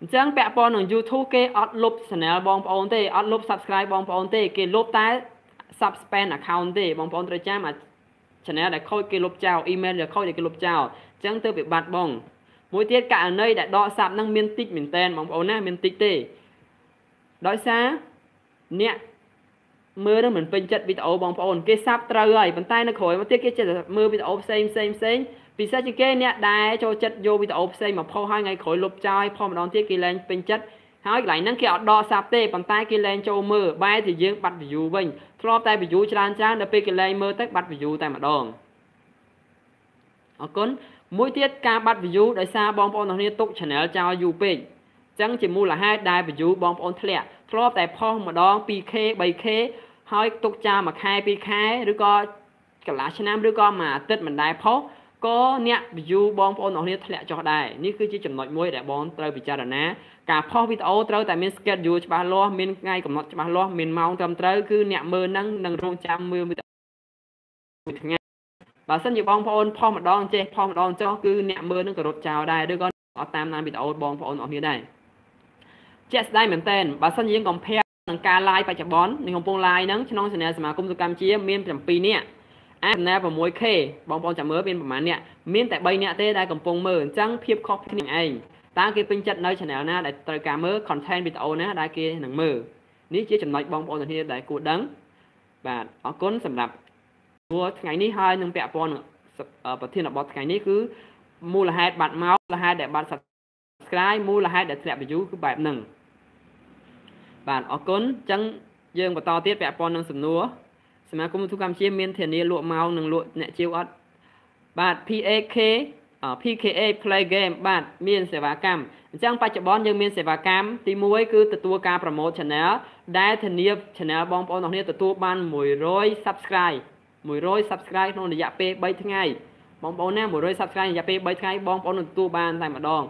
អញ្ចឹងពាក់ព័ន្ធនឹង YouTube គេអត់លុប channel បងប្អូនទេអត់លុប subscribe បងប្អូនទេគេលុបតែ suspend account ទេបងប្អូនត្រូវចាំអា channel ដែលខូចគេលុបចោល email ដែលខូចគេលុបចោលអញ្ចឹងទៅវាបាត់បង មួយទៀតករណីដែលដកសាប់ហ្នឹងមានតិចមែនតើបងប្អូនណាមានតិចទេដោយសារអ្នកមើលនឹងមិនពេញចិត្តវីដេអូបងប្អូនគេសាប់ត្រូវហើយប៉ុន្តែនៅក្រោយមកទៀតគេចេះមើលវីដេអូផ្សេងផ្សេងផ្សេងពិសេសជាងគេអ្នកដែលចូលចិត្តយកវីដេអូផ្សេងមកផុសហើយថ្ងៃក្រោយលុបចោលហើយផុសម្ដងទៀតគេលែងពេញចិត្តហើយកន្លែងហ្នឹងគេអត់ដកសាប់ទេប៉ុន្តែគេលែងចូលមើលបែរជាយើងបាត់ view វិញធ្លាប់តែ view ច្រើនច្រើនដល់ពេលគេលែងមើលទៅបាត់ view តែម្ដងអរគុណ មួយទៀតការបាត់ view ដោយសារបងប្អូនទាំងគ្នាទុក channel ចោលយូរពេកអញ្ចឹងជាមូលហេតុដែល view បងប្អូនធ្លាក់ធ្លាប់តែផុសម្ដង 2k 3k ហើយទុកចោលមួយខែពីរខែឬក៏កន្លះឆ្នាំឬក៏មួយអាទិត្យមិនដែរផុសក៏អ្នក view បងប្អូនអរគ្នាធ្លាក់ចុះដែរនេះគឺជាចំណុចមួយដែលបងត្រូវពិចារណាការផុសវីដេអូត្រូវតែមាន schedule ច្បាស់លាស់មានថ្ងៃកំណត់ច្បាស់លាស់មានម៉ោងត្រឹមត្រូវគឺអ្នកមើលនឹងនឹងរងចាំមើលវីដេអូមួយថ្ងៃ បើសិនជាបងប្អូនផុសម្ដងចេះផុសម្ដងចុះគឺអ្នកមើលនឹងក៏រត់ចោលដែរឬក៏អត់តាមតាមវីដេអូបងប្អូនអរគ្នាដែរជាក់ស្ដែងមែនតើបើសិនជាយើង compare នឹងការ live បច្ចុប្បន្ននេះកំពុង live ហ្នឹងក្នុង channel សមាគមសុកម្មជាមាន7នាក់អា channel 6K បងប្អូនចាំមើលមានប្រហែលនាក់មានតែ3នាក់ទេដែលកំពុងមើលអញ្ចឹងភាពខុសគ្នាឯងតើគេពេញចិត្តនៅ channel ណាដែលត្រូវការមើល content វីដេអូណាដែលគេនឹងមើលនេះជាចំណុចបងប្អូនទាំងគ្នាដែលគួរដឹងបាទអរគុណសម្រាប់ ព្រោះថ្ងៃនេះហើយនឹងពាក់ព័ន្ធនឹងប្រធានបទថ្ងៃនេះគឺមូលហេតុបាត់មកមូលហេតុដែលបាត់ subscribe មូលហេតុដែលធ្លាក់ view គឺបែបហ្នឹងបាទអរគុណអញ្ចឹងយើងបន្តទៀតពាក់ព័ន្ធនឹងសំណួរសមាគមទូកម្ពុជាមានធានាលក់ម៉ោងនិងលក់អ្នកជាវអត់បាទ PAK PKA Play Game បាទមានសេវាកម្មអញ្ចឹងបច្ចុប្បន្នយើងមានសេវាកម្មទី1គឺទទួលការ promote channel ដែលធានា channel បងប្អូនទាំងគ្នាទទួលបាន100 subscribe 100 subscribe ក្នុងរយៈពេល3ថ្ងៃបងប្អូនណា100 subscribe រយៈពេល3ថ្ងៃបងប្អូននឹងទទួលបានតែម្ដង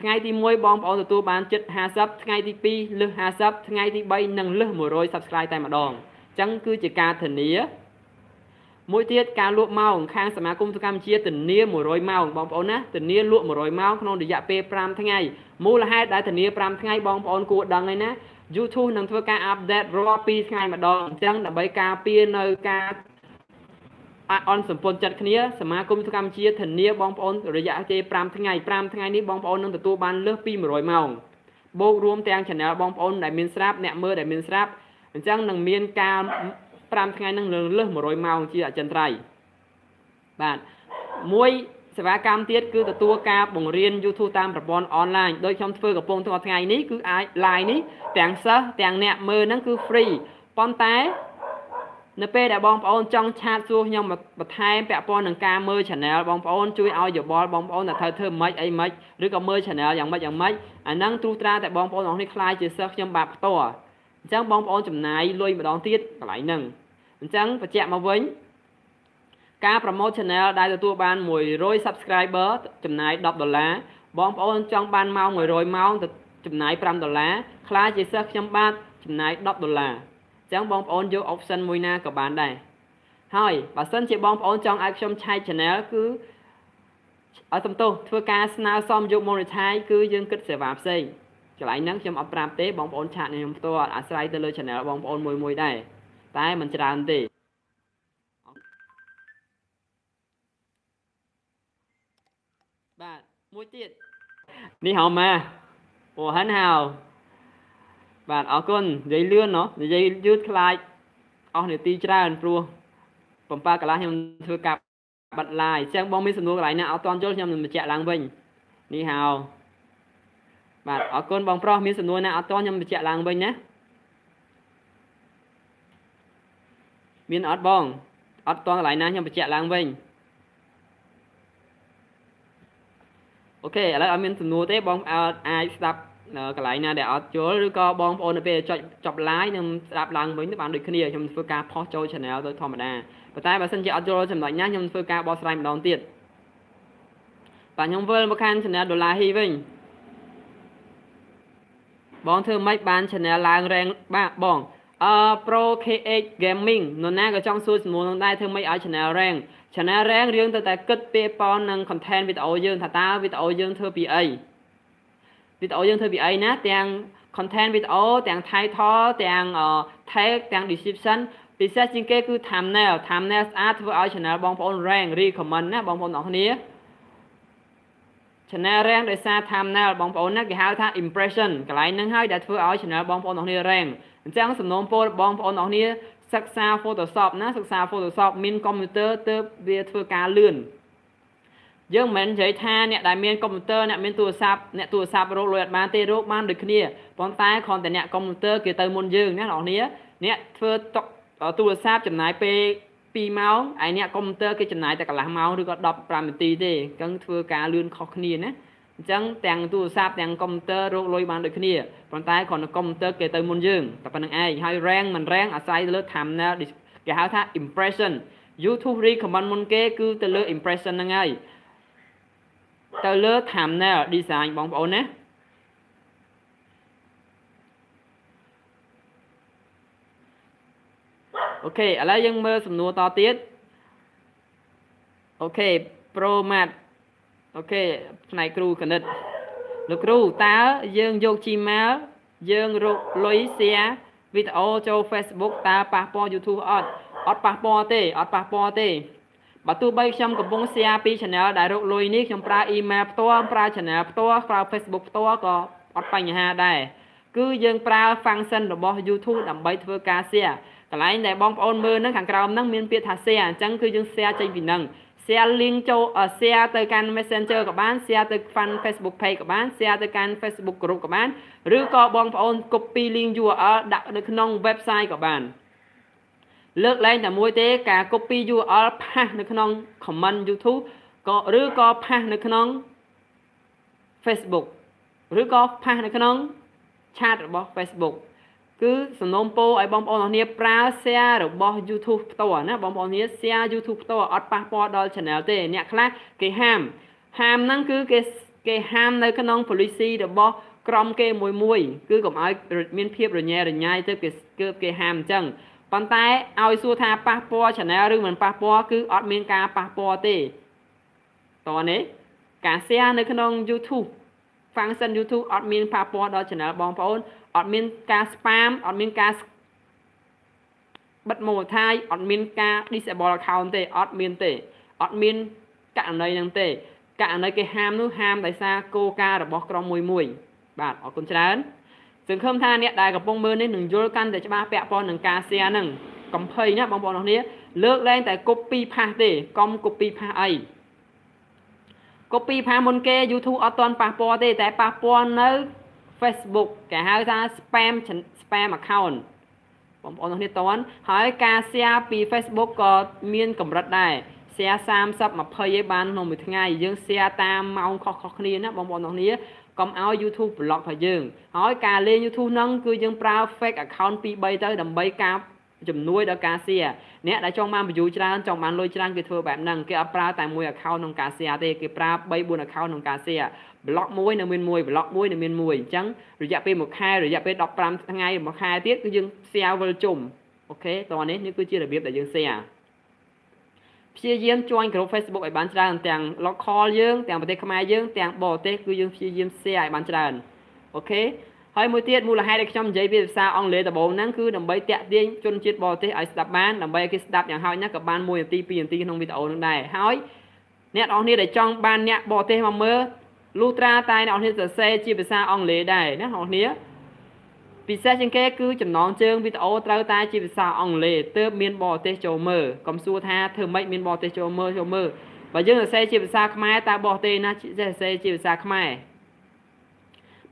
ថ្ងៃទី1បងប្អូនទទួលបានជិត50ថ្ងៃទី2លើស50ថ្ងៃទី3នឹងលើស100 subscribe តែម្ដងអញ្ចឹងគឺជាការធានាមួយទៀតការលក់ម៉ោងខាងសមាគមសកម្មជាតិធានា100ម៉ោងបងប្អូនណាធានាលក់100ម៉ោងក្នុងរយៈពេល5ថ្ងៃមូលហេតុដែលធានា5ថ្ងៃបងប្អូនគួរដឹងហើយណា YouTube នឹងធ្វើការអាប់ដេតរាល់2ថ្ងៃម្ដងអញ្ចឹងដើម្បីការពារនៅការអន់សម្ពន្ធចិត្តគ្នាសមាគមសកម្មជាតិធានាបងប្អូនរយៈពេល5ថ្ងៃ5ថ្ងៃនេះបងប្អូននឹងទទួលបានលើសពី100ម៉ោងបូករួមទាំង channel បងប្អូនដែលមានស្រាប់អ្នកមើលដែលមានស្រាប់អញ្ចឹងនឹងមានការ5ថ្ងៃនឹងលើស100ម៉ោងជាអចិន្ត្រៃយ៍បាទមួយ សេវាកម្មទៀតគឺទទួលការបង្រៀន YouTube តាមប្រព័ន្ធអនឡាញដោយខ្ញុំធ្វើកំពុងធ្វើថ្ងៃនេះគឺអាច live នេះទាំងសិស្សទាំងអ្នកមើលហ្នឹងគឺ free ប៉ុន្តែនៅពេលដែលបងប្អូនចង់ឆាតសួរខ្ញុំបន្ថែមពាក់ព័ន្ធនឹងការមើល channel បងប្អូនជួយឲ្យយោបល់បងប្អូនថាត្រូវធ្វើម៉េចអីម៉េចឬក៏មើល channel យ៉ាងម៉េចយ៉ាងម៉េចអាហ្នឹងទ្រុត្រាតែបងប្អូនអស់នេះខ្លាយជាសិស្សខ្ញុំបាទផ្ទាល់អញ្ចឹងបងប្អូនចំណាយលុយម្ដងទៀតកន្លែងហ្នឹងអញ្ចឹងបញ្ជាក់មកវិញ ការ promote channel ដែលទទួលបាន100 subscriber ចំណាយ10ដុល្លារបងប្អូនចង់បានម៉ោង100ម៉ោងទៅចំណាយ5ដុល្លារខ្លះជាសិស្សខ្ញុំបាទចំណាយ10ដុល្លារអញ្ចឹងបងប្អូនយក option មួយណាក៏បានដែរហើយបើសិនជាបងប្អូនចង់ឲ្យខ្ញុំឆែក channel គឺឲ្យសំទោសធ្វើការស្នើសុំយក monetize គឺយើងគិតសេវាផ្សេងកន្លែងហ្នឹងខ្ញុំអត់ប្រាប់ទេបងប្អូនឆាតខ្ញុំផ្ទាល់អាស្រ័យទៅលើ channel បងប្អូនមួយមួយដែរតែមិនច្រើនទេ មួយទៀតនេះហៅម៉ាអូហាន់ហៅបាទអរគុណនិយាយលឿនណោះនិយាយយឺតខ្លាចអស់នាទីច្រើនព្រោះបំប៉ាកន្លះខ្ញុំធ្វើការបាត់ឡាយអញ្ចឹងបងមានសំណួរកន្លែងណាអត់តន់យល់ខ្ញុំនឹងបញ្ជាក់ឡើងវិញនេះហៅបាទអរគុណបងប្រុសមានសំណួរណាអត់តន់ខ្ញុំបញ្ជាក់ឡើងវិញណាមានអត់បងអត់តកន្លែងណាខ្ញុំបញ្ជាក់ឡើងវិញ អូខេឥឡូវអត់មានសំណួរទេបងអាចស្ដាប់កន្លែងណាដែលអត់យល់ឬក៏បងប្អូននៅពេលចុចចប់ live នឹងស្ដាប់ឡើងវិញទៅបានដូចគ្នាខ្ញុំធ្វើការផុសចូល channel ទៅធម្មតាប៉ុន្តែបើសិនជាអត់យល់ចំណុចណាខ្ញុំធ្វើការបកស្រាយម្ដងទៀតបាទខ្ញុំវិលមកខាង channel ដុល្លារហ៊ីវិញបងធ្វើម៉េចបាន channel ឡើង rank បាទបងអឺ Pro KH Gaming នរណាក៏ចង់សួរសំណួរនោះដែរធ្វើម៉េចឲ្យ channel rank channel rank រឿងទៅតែគិតពាក្យប៉ុននឹង content វីដេអូយើងថាតើវីដេអូយើងធ្វើពីអីវីដេអូយើងធ្វើពីអីណាទាំង content វីដេអូទាំង title ទាំង tag ទាំង description ពិសេសជាងគេគឺ thumbnail thumbnail ស្អាតធ្វើឲ្យ channel បងប្អូន rank recommend ណាបងប្អូនអរគ្នា channel rank ដោយសារ thumbnail បងប្អូនណាគេហៅថា impression កន្លែងហ្នឹងហើយដែលធ្វើឲ្យ channel បងប្អូនអរគ្នា rank អញ្ចឹងសំណូមពរបងប្អូនអរគ្នា សិក្សា Photoshop ណាសិក្សា Photoshop មានកុំព្យូទ័រទើបវាធ្វើការលឿនយើងមិនមែននិយាយថាអ្នកដែលមានកុំព្យូទ័រអ្នកមានទូរស័ព្ទអ្នកទូរស័ព្ទរកលុយអត់បានទេរកបានដូចគ្នាប៉ុន្តែគ្រាន់តែអ្នកកុំព្យូទ័រគេទៅមុនយើងណាបងប្អូនអ្នកធ្វើទូរស័ព្ទចំណាយពេល2ម៉ោងហើយអ្នកកុំព្យូទ័រគេចំណាយតែកន្លះម៉ោងឬក៏15នាទីទេអញ្ចឹងធ្វើការលឿនខុសគ្នាណា អញ្ចឹងទាំងទូរស័ព្ទទាំងកុំព្យូទ័ររកលុយបានដូចគ្នាប៉ុន្តែគ្រាន់តែកុំព្យូទ័រគេទៅមុនយើងតែប៉ុណ្្នឹងឯងហើយ rank មិន rank អាស្រ័យលើ thumbnail គេហៅថា impression YouTube recommend មុនគេគឺទៅលើ impression ហ្នឹងហើយទៅលើ thumbnail design បងប្អូនណាអូខេឥឡូវយើងមើលសំណួរតទៀតអូខេ Pro Mat អូខេផ្នែកគ្រូគណិតលោកគ្រូតើយើងយក Gmail យើងរកលុយ share វីដេអូចូល Facebook តើប៉ះពាល់ YouTube អត់អត់ប៉ះពាល់ទេអត់ប៉ះពាល់ទេបើទោះបីខ្ញុំកំពុង share ពី channel ដែលរកលុយនេះខ្ញុំប្រើ email ផ្ទាល់ប្រើ channel ផ្ទាល់ប្រើ Facebook ផ្ទាល់ក៏អត់បញ្ហាដែរគឺយើងប្រើ function របស់ YouTube ដើម្បីធ្វើការ share កន្លែងដែលបងប្អូនមើលហ្នឹងខាងក្រោមហ្នឹងមានពាក្យថា share អញ្ចឹងគឺយើង share ចេញពីហ្នឹង share link ចូល share ទៅកាន់ Messenger ក៏បាន share ទៅ fan Facebook page ក៏បាន share ទៅកាន់ Facebook group ក៏បានឬក៏បងប្អូន copy link URL ដាក់នៅក្នុង website ក៏បានលើកលែងតែមួយទេការ copy URL ផាសនៅក្នុង comment YouTube ក៏ឬក៏ផាសនៅក្នុង Facebook ឬក៏ផាសនៅក្នុង chat របស់ Facebook គឺសំណូមពរឲ្យបងប្អូនអរគ្នាប្រើ share របស់ YouTube ផ្ទាល់ណាបងប្អូនគ្នា share YouTube ផ្ទាល់អត់ប៉ះពាល់ដល់ channel ទេអ្នកខ្លះគេហាមហាមហ្នឹងគឺគេគេហាមនៅក្នុង policy របស់ក្រុមគេមួយមួយ គឺកុំឲ្យមានភាពរញ៉េរញ៉ៃទៅគេគឺគេហាមអញ្ចឹងប៉ុន្តែឲ្យសួរថាប៉ះពាល់ channel ឬមិនប៉ះពាល់គឺអត់មានការប៉ះពាល់ទេតោះនេះការ share នៅក្នុង YouTube function YouTube អត់មានប៉ះពាល់ដល់ channel បងប្អូន អត់មានការ spam អត់មានការបិទ monetize អត់មានការ disable account ទេអត់មានទេអត់មានករណីហ្នឹងទេករណីគេហាមនោះហាមដោយសារគោលការណ៍របស់ក្រុមមួយមួយបាទអរគុណច្រើនសង្ឃឹមថាអ្នកដែលកំពុងមើលនេះនឹងយល់កាន់តែច្បាស់ពាក់ព័ន្ធនឹងការ share ហ្នឹងកំភៃណាបងប្អូនអរគ្នាលើកលែងតែ copy ផាសទេកុំ copy ផាសអី copy ផាសមុនគេ YouTube អត់ទាន់ប៉ះពាល់ទេតែប៉ះពាល់នៅ Facebook គេហៅថា spam spam account បងប្អូនទាំងនេះតន់ហើយការ share ពី Facebook ក៏មានកម្រិតដែរ share 30 20ឯបានក្នុងមួយថ្ងៃយើង share តាមម៉ោងខុសៗគ្នាណាបងប្អូនទាំងនេះកុំឲ្យ YouTube block របស់យើងហើយការលេង YouTube ហ្នឹងគឺយើងប្រើ fake account 2 3ទៅដើម្បីការជំនួយដល់ការ share អ្នកដែលចង់បាន view ច្រើនចង់បានលុយច្រើនគេធ្វើបែបហ្នឹងគេអត់ប្រើតែមួយ account ក្នុងការ share ទេគេប្រើ3 4 account ក្នុងការ share block មួយនៅមានមួយ block មួយនៅមានមួយអញ្ចឹងរយៈពេល1ខែរយៈពេល15ថ្ងៃមួយខែទៀតគឺយើង share វិលជុំអូខេតោះនេះនេះគឺជារបៀបដែលយើង share ព្យាយាម join ក្រុម Facebook ឲ្យបានច្រើនទាំង local យើងទាំងប្រទេសខ្មែរយើងទាំងបរទេសគឺយើងព្យាយាម share ឲ្យបានច្រើនអូខេហើយមួយទៀតមូលហេតុដែលខ្ញុំនិយាយពីភាសាអង់គ្លេសដំបូងហ្នឹងគឺដើម្បីតាក់ទាញជនជាតិបរទេសឲ្យស្ដាប់បានដើម្បីឲ្យគេស្ដាប់យ៉ាងហោចណាស់ក៏បាន1នាទី2នាទីក្នុងវីដេអូហ្នឹងដែរហើយអ្នកនរគ្នាដែលចង់បានអ្នកបរទេសមកមើល លុះត្រាតែអ្នកនរគ្នាសរសេរជាភាសាអង់គ្លេសដែរណាអ្នកនរគ្នាពិសេសជាងគេគឺចំណងជើងវីដេអូត្រូវតែជាភាសាអង់គ្លេសទើបមានបរទេសចូលមើលកុំសួរថាធ្វើម៉េចមានបរទេសចូលមើលចូលមើលបើយើងសរសេរជាភាសាខ្មែរតើបរទេសណាសរសេរជាភាសាខ្មែរ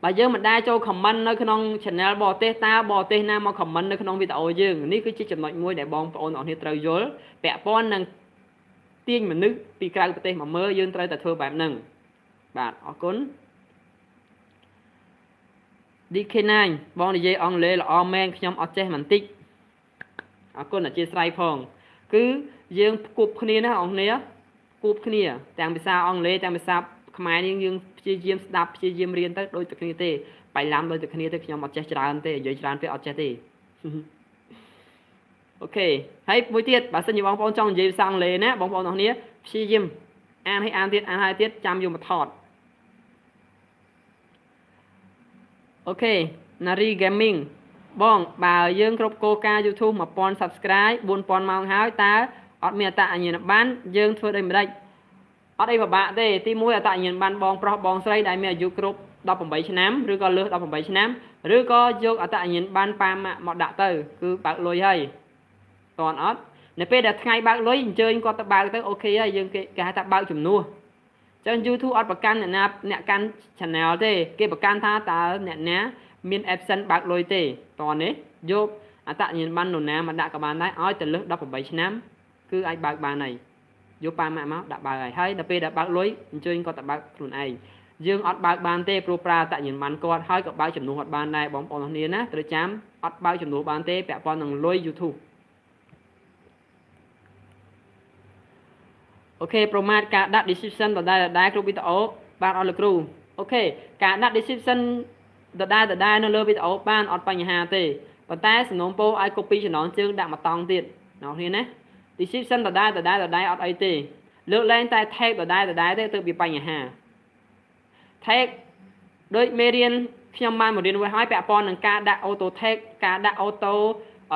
បើយើងមិនដែលចូល comment នៅក្នុង channel បរទេសតើបរទេសណាមក comment នៅក្នុងវីដេអូយើងនេះគឺជាចំណុចមួយដែលបងប្អូនអរគ្នាត្រូវយល់ពាក់ព័ន្ធនឹងទាញមនុស្សពីក្រៅប្រទេសមកមើលយើងត្រូវតែធ្វើបែបហ្នឹង បាទអរគុណ DK9 បងនិយាយអង់គ្លេសល្អមែនខ្ញុំអត់ចេះបន្តិចអរគុណអធិស្ឋានផង គឺយើងគប់គ្នាណាអង្គគ្នាគប់គ្នា ទាំងភាសាអង់គ្លេសទាំងភាសាខ្មែរនេះយើងព្យាយាមស្ដាប់ព្យាយាមរៀនទៅដូចតែគ្នាទេបៃឡាំដូចតែគ្នាទេខ្ញុំអត់ចេះច្រើនទេនិយាយច្រើនពេកអត់ចេះទេអូខេហើយមួយទៀតបើសិនជាបងប្អូនចង់និយាយភាសាអង់គ្លេសណាបងប្អូនទាំងគ្នាព្យាយាមអានឲ្យអានទៀតអានឲ្យទៀតចាំយកមកថត អូខេ Nari Gaming បងបើយើងគ្រប់គោលការណ៍ YouTube 1000 Subscribe 4000ម៉ោងហើយតើអត់មានអត្តអញ្ញាណប័ណ្ណយើងធ្វើដូចម្ដេចអត់អីពិបាកទេទី1អត្តអញ្ញាណប័ណ្ណបងប្រុសបងស្រីដែលមានអាយុគ្រប់18ឆ្នាំឬក៏លើស18ឆ្នាំឬក៏យកអត្តអញ្ញាណប័ណ្ណប៉ាម៉ាក់មកដាក់ទៅ គឺបើកលុយហើយតន់អត់នៅពេលដែលថ្ងៃបើកលុយអញ្ជើញគាត់ទៅបើកទៅអូខេហើយយើងគេហៅថាបើកជំនួស ចឹង YouTube អត់ប្រកាន់អ្នកណាអ្នកកាន់ channel ទេ គេប្រកាន់ថាតើអ្នកណា មាន absent បើកលុយទេតនេះយកអត្តញ្ញាណប័ណ្ណនរណាមកដាក់ក៏បានដែរឲ្យទៅលើស18ឆ្នាំគឺអាចបើកបានហើយយកប៉ាម៉ាក់មកដាក់បើកហើយហើយដល់ពេលដែលបើកលុយអញ្ជើញគាត់ទៅបើកខ្លួនឯងយើងអត់បើកបានទេព្រោះប្រើអត្តញ្ញាណប័ណ្ណគាត់ហើយក៏បើកចំនួនអត់បានដែរបងប្អូនគ្នាណាត្រូវចាំអត់បើកចំនួនបានទេពាក់ព័ន្ធនឹងលុយ YouTube អូខេប្រមាថការដាក់ description ដដែលដដែលគ្រប់វីដេអូបានអត់លោកគ្រូអូខេការដាក់ description ដដែលដដែលនៅលើវីដេអូបានអត់បញ្ហាទេប៉ុន្តែសំណូមពរឲ្យ copy ចំណងជើងដាក់មកតង់ទៀតអ្នកគ្នាណា description ដដែលដដែលដដែលអត់អីទេលើកលែងតែ tag ដដែលដដែលទេទើបវាបញ្ហា tag ដូចមេរៀនខ្ញុំបានមករៀនไว้ហើយពាក់ព័ន្ធនឹងការដាក់ auto tag ការដាក់ auto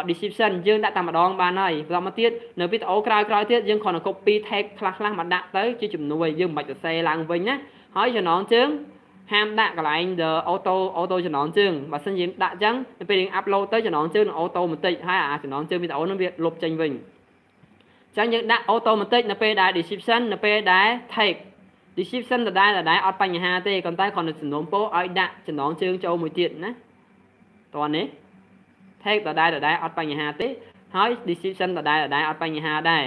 description យើងដាក់តែម្ដងបានហើយបន្តមកទៀតនៅវីដេអូក្រោយៗទៀតយើងគ្រាន់តែ copy tag ខ្លះខ្លះមកដាក់ទៅជាជំនួយយើងមិនបាច់សរសេរឡើងវិញណាហើយចំណងជើងហាមដាក់កន្លែង the auto auto ចំណងជើងបើសិនយើងដាក់អញ្ចឹងពេលយើង upload ទៅចំណងជើងនឹង auto បន្តិចហើយអាចំណងជើងវីដេអូនឹងវាលុបចេញវិញអញ្ចឹងយើងដាក់ automatic នៅពេលដែល description នៅពេលដែល take description ដដែលដដែលអត់បញ្ហាទេប៉ុន្តែគ្រាន់តែសំណូមពរឲ្យដាក់ចំណងជើងចូលមួយទៀតណាតោះនេះ take ដដែលដដែលអត់បញ្ហាទេហើយ description ដដែលដដែលអត់បញ្ហាដែរ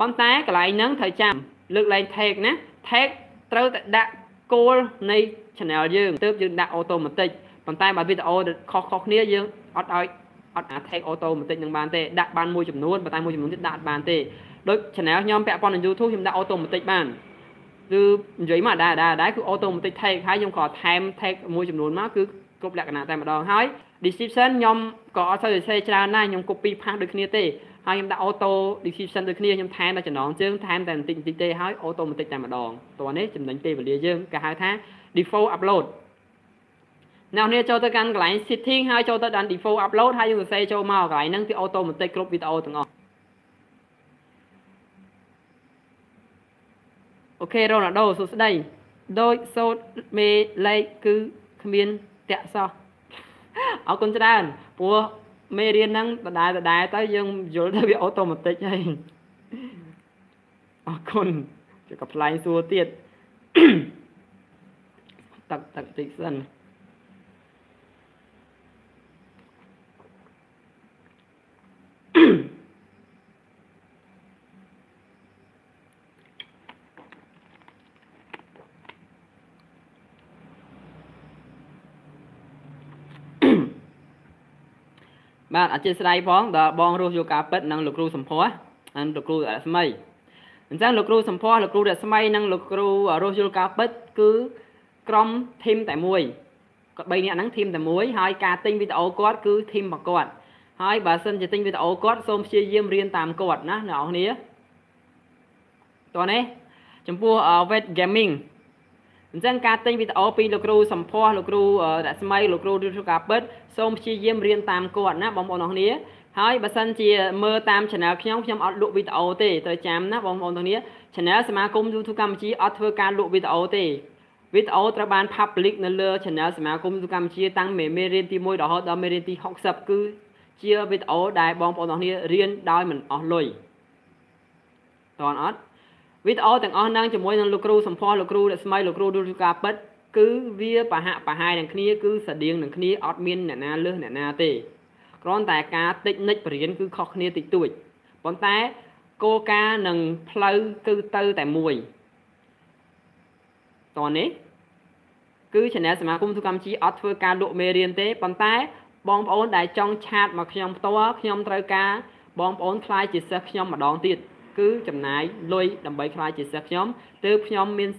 ប៉ុន្តែកន្លែងហ្នឹងត្រូវចាំលើកលែង take ណា take ត្រូវតែដាក់គោលនៃ channel យើងទើបយើងដាក់ automatic ប៉ុន្តែបើវីដេអូខុសៗគ្នាយើងអត់ឲ្យអត់អាច take automatic នឹងបានទេដាក់បានមួយចំនួនប៉ុន្តែមួយចំនួនទៀតដាក់បានទេដូច channel ខ្ញុំពាក់ព័ន្ធនឹង YouTube ខ្ញុំដាក់ automatic បានគឺនិយាយមកដែរដែរដែរគឺ automatic take ហើយខ្ញុំក៏ថែម take មួយចំនួនមកគឺគ្រប់លក្ខណៈតែម្ដងហើយ description ខ្ញុំក៏អត់សូវសរសេរច្រើនដែរខ្ញុំ copy paste ដូចគ្នាទេហើយខ្ញុំដាក់ auto description ដូចគ្នាខ្ញុំថែមតែចំណងជើងថែមតែបន្តិចបន្តិចទេហើយ automatic តែម្ដងតោះនេះចំណេញពេលវេលាយើងគេហៅថា default upload អ្នកនេះចូលទៅកាន់កន្លែង setting ហើយចូលទៅដល់ default upload ហើយយើងសរសេរចូលមកកន្លែងហ្នឹងគឺ automatic គ្រប់វីដេអូទាំងអស់អូខេរ៉ូណាល់ដូសួស្ដីដូចសូត្រមេលេខគឺគ្មានតាក់សោះ អរគុណច្រើនព្រោះមេរៀនហ្នឹងដដែលដដែលទៅយើងយល់ទៅវាអូតូម៉ាទិកហើយអរគុណជាកំ pl ែងសួរទៀតទឹកទឹកតិចសិន បាទអធិស្ឋានផងដល់បងរស់យកការពិតនិងលោកគ្រូសំភ័សនិងលោកគ្រូរស្មីអញ្ចឹងលោកគ្រូសំភ័សលោកគ្រូរស្មីនិងលោកគ្រូរស់យល់ការពិតគឺក្រុមធីមតែមួយគាត់3នាក់ហ្នឹងធីមតែមួយហើយការទិញវីដេអូគាត់គឺធីមរបស់គាត់ហើយបើសិនជាទិញវីដេអូគាត់សូមព្យាយាមរៀនតាមគាត់ណាអ្នកនរគ្នាតោះនេះចំពោះ web gaming អញ្ចឹងការទិញវីដេអូពីលោកគ្រូសំភ័សលោកគ្រូរស្មីលោកគ្រូឬការពិតសូមព្យាយាមរៀនតាមគាត់ណាបងប្អូនអរគ្នាហើយបើសិនជាមើលតាម channel ខ្ញុំខ្ញុំអត់លក់វីដេអូទេត្រូវចាំណាបងប្អូនទាំងនេះ channel សមាគម YouTube កម្ពុជាអត់ធ្វើការលក់វីដេអូទេវីដេអូត្រូវបាន public នៅលើ channel សមាគម YouTube កម្ពុជាតាំងពីមេរៀនទី1រហូតដល់មេរៀនទី60គឺជាវីដេអូដែលបងប្អូនទាំងនេះរៀនដោយមិនអស់លុយតើអត់ វីដេអូទាំងអស់ហ្នឹងជាមួយនឹងលោកគ្រូសំផស្សលោកគ្រូរស្មីលោកគ្រូដូចការពិតគឺវាបហៈបហាយនឹងគ្នាគឺស្តៀងនឹងគ្នាអត់មានអ្នកណាលើសអ្នកណាទេគ្រាន់តែការតិចនិចបរិញ្ញាគឺខុសគ្នាតិចតួចប៉ុន្តែគោលការណ៍និងផ្លូវគឺទៅតែមួយតនេះគឺ channel សមាគមទូកម្ពុជាអត់ធ្វើការលក់មេរៀនទេប៉ុន្តែ បងប្អូនដែលចង់ឆាតមកខ្ញុំផ្ទាល់ខ្ញុំត្រូវការបងប្អូនខ្លាយជាសិស្សខ្ញុំម្ដងទៀត គឺចំណាយលុយដើម្បីខ្លាយជាសិស្សខ្ញុំទើបខ្ញុំមាន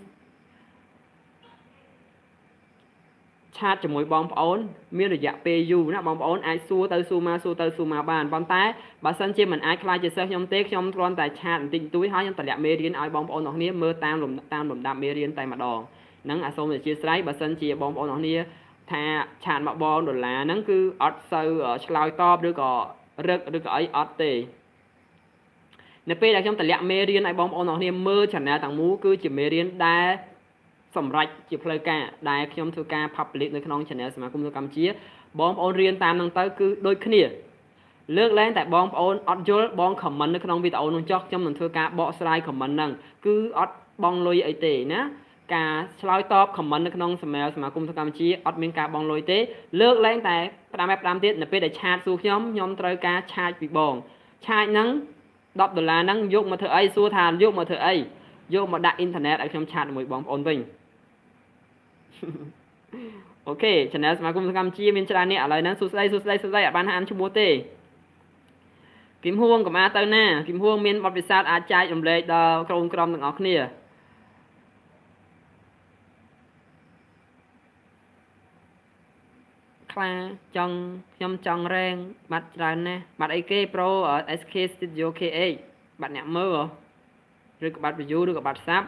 ឆាតជាមួយបងប្អូន មានរយៈពេលយូរណាបងប្អូនអាចសួរទៅសួរមកសួរទៅសួរមកបានប៉ុន្តែបើសិនជាមិនអាចខ្លាចជាសិស្សខ្ញុំទេខ្ញុំគ្រាន់តែឆាតបន្តិចបន្តួចហើយខ្ញុំតម្លាក់មេរៀនឲ្យបងប្អូនទាំងគ្នាមើលតាមតាមលំដាប់មេរៀនតែម្ដងហ្នឹងអាសូមអធិស្ឋានបើសិនជាបងប្អូនទាំងគ្នាថាឆាតមកបងដុល្លារហ្នឹងគឺអត់សូវឆ្លើយតបឬក៏រឹកឬក៏អីអត់ទេ នៅពេលដែលខ្ញុំតម្លាក់មេរៀនឲ្យបងប្អូនទាំងគ្នាមើល channel ទាំងមូលគឺជាមេរៀនដែលសម្រាប់ជាផ្លូវការដែលខ្ញុំធ្វើការ public នៅក្នុង channel សមាគមនៅកម្ពុជាបងប្អូនរៀនតាមនឹងទៅគឺដូចគ្នាលើកលែងតែបងប្អូនអត់យល់បង comment នៅក្នុងវីដេអូនោះចុះខ្ញុំនឹងធ្វើការបកស្រាយ comment ហ្នឹងគឺអត់បងលុយអីទេណាការឆ្លើយតប comment នៅក្នុងសម័យសមាគមសកម្ពុជាអត់មានការបងលុយទេលើកលែងតែផ្ដាំផ្ដាំទៀតនៅពេលដែលឆាតសួរខ្ញុំខ្ញុំត្រូវការឆាតពីបងឆាតហ្នឹង 10ដុល្លារហ្នឹងយកមកធ្វើអីសួរថាយកមកធ្វើអីយកមកដាក់អ៊ីនធឺណិតឲ្យខ្ញុំឆាតជាមួយបងប្អូនវិញអូខេ channel សមាគមសកម្មជាមានច្រើននេះឥឡូវហ្នឹងសួស្ដីសួស្ដីសួស្ដីអត់បានអានឈ្មោះទេគឹមហួងកំអាទៅណាគឹមហួងមានបទពិសោធន៍អាចចែករំលែកដល់ក្រុមក្រុមទាំងអស់គ្នា ខ្លាចង់ខ្ញុំចង់រែងបាត់ច្រើនណាស់បាត់អីគេ Pro SK Studio KH បាត់អ្នកមើលឬក៏បាត់ view ឬក៏បាត់ sub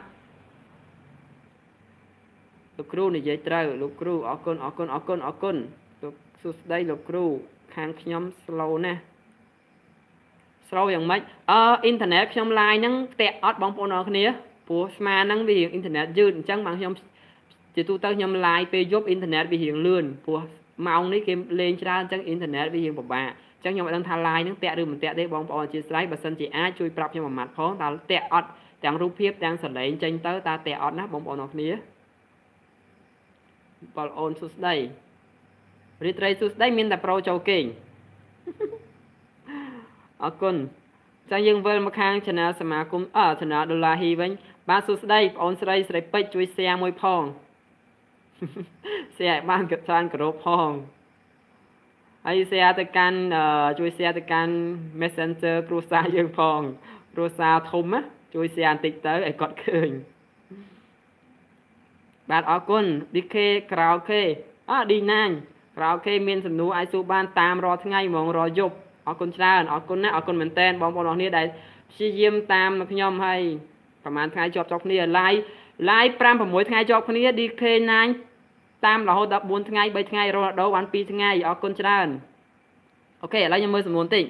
លោកគ្រូនិយាយត្រូវលោកគ្រូអរគុណអរគុណអរគុណអរគុណលោកសួស្ដីលោកគ្រូខាងខ្ញុំ slow ណាស់ slow យ៉ាងម៉េចអឺអ៊ីនធឺណិតខ្ញុំ live ហ្នឹងតាក់អត់បងប្អូនអរគ្នាព្រោះស្មាហ្នឹងវារៀងអ៊ីនធឺណិតយឺតអញ្ចឹងបងខ្ញុំជាទូទៅខ្ញុំ live ពេលយប់អ៊ីនធឺណិតវារៀងលឿនព្រោះ ម៉ោងនេះគេលេងច្រើនអញ្ចឹងអ៊ីនធឺណិតវារៀងពិបាកចឹងខ្ញុំអត់ដឹងថា line ហ្នឹងតាក់ឬមិនតាក់ទេបងប្អូនអធិស្ឋានបើសិនជាអាចជួយប្រាប់ខ្ញុំមួយម៉ាត់ផងតើតាក់អត់ទាំងរូបភាពទាំងសលេងចេញទៅតើតាក់អត់ណាបងប្អូនអរគ្នាបងអូនសួស្ដីរីត្រីសួស្ដីមានតែប្រូចូលគេងអរគុណចឹងយើងវិលមកខាង channel សមាគមអ channel ដុល្លារហ៊ីវិញបាទសួស្ដីបងអូនស្រីស្រីពេជ្រជួយ share មួយផង share ឲ្យបានច្រើនគោរពផងហើយ share ទៅកាន់ជួយ share ទៅកាន់ Messenger គ្រួសារយើងផងគ្រួសារធំណាជួយ share បន្តិចទៅឲ្យគាត់ឃើញបាទអរគុណ DK ក្រៅខេអឌីណាញក្រៅខេមានសំណួរអាចសួរបានតាមរាល់ថ្ងៃហ្មងរាល់យប់អរគុណច្រើនអរគុណណាស់អរគុណមែនតើបងប្អូនអរគ្នាដែលព្យាយាមតាមខ្ញុំហើយប្រហែលថ្ងៃជាប់ជាប់គ្នា live live 5 6ថ្ងៃជាប់គ្នា DK9 តាមរហូតដល់4ថ្ងៃ3ថ្ងៃរហូតដល់បាន2ថ្ងៃអរគុណច្រើនអូខេឥឡូវខ្ញុំមើលសំណួរបន្តិច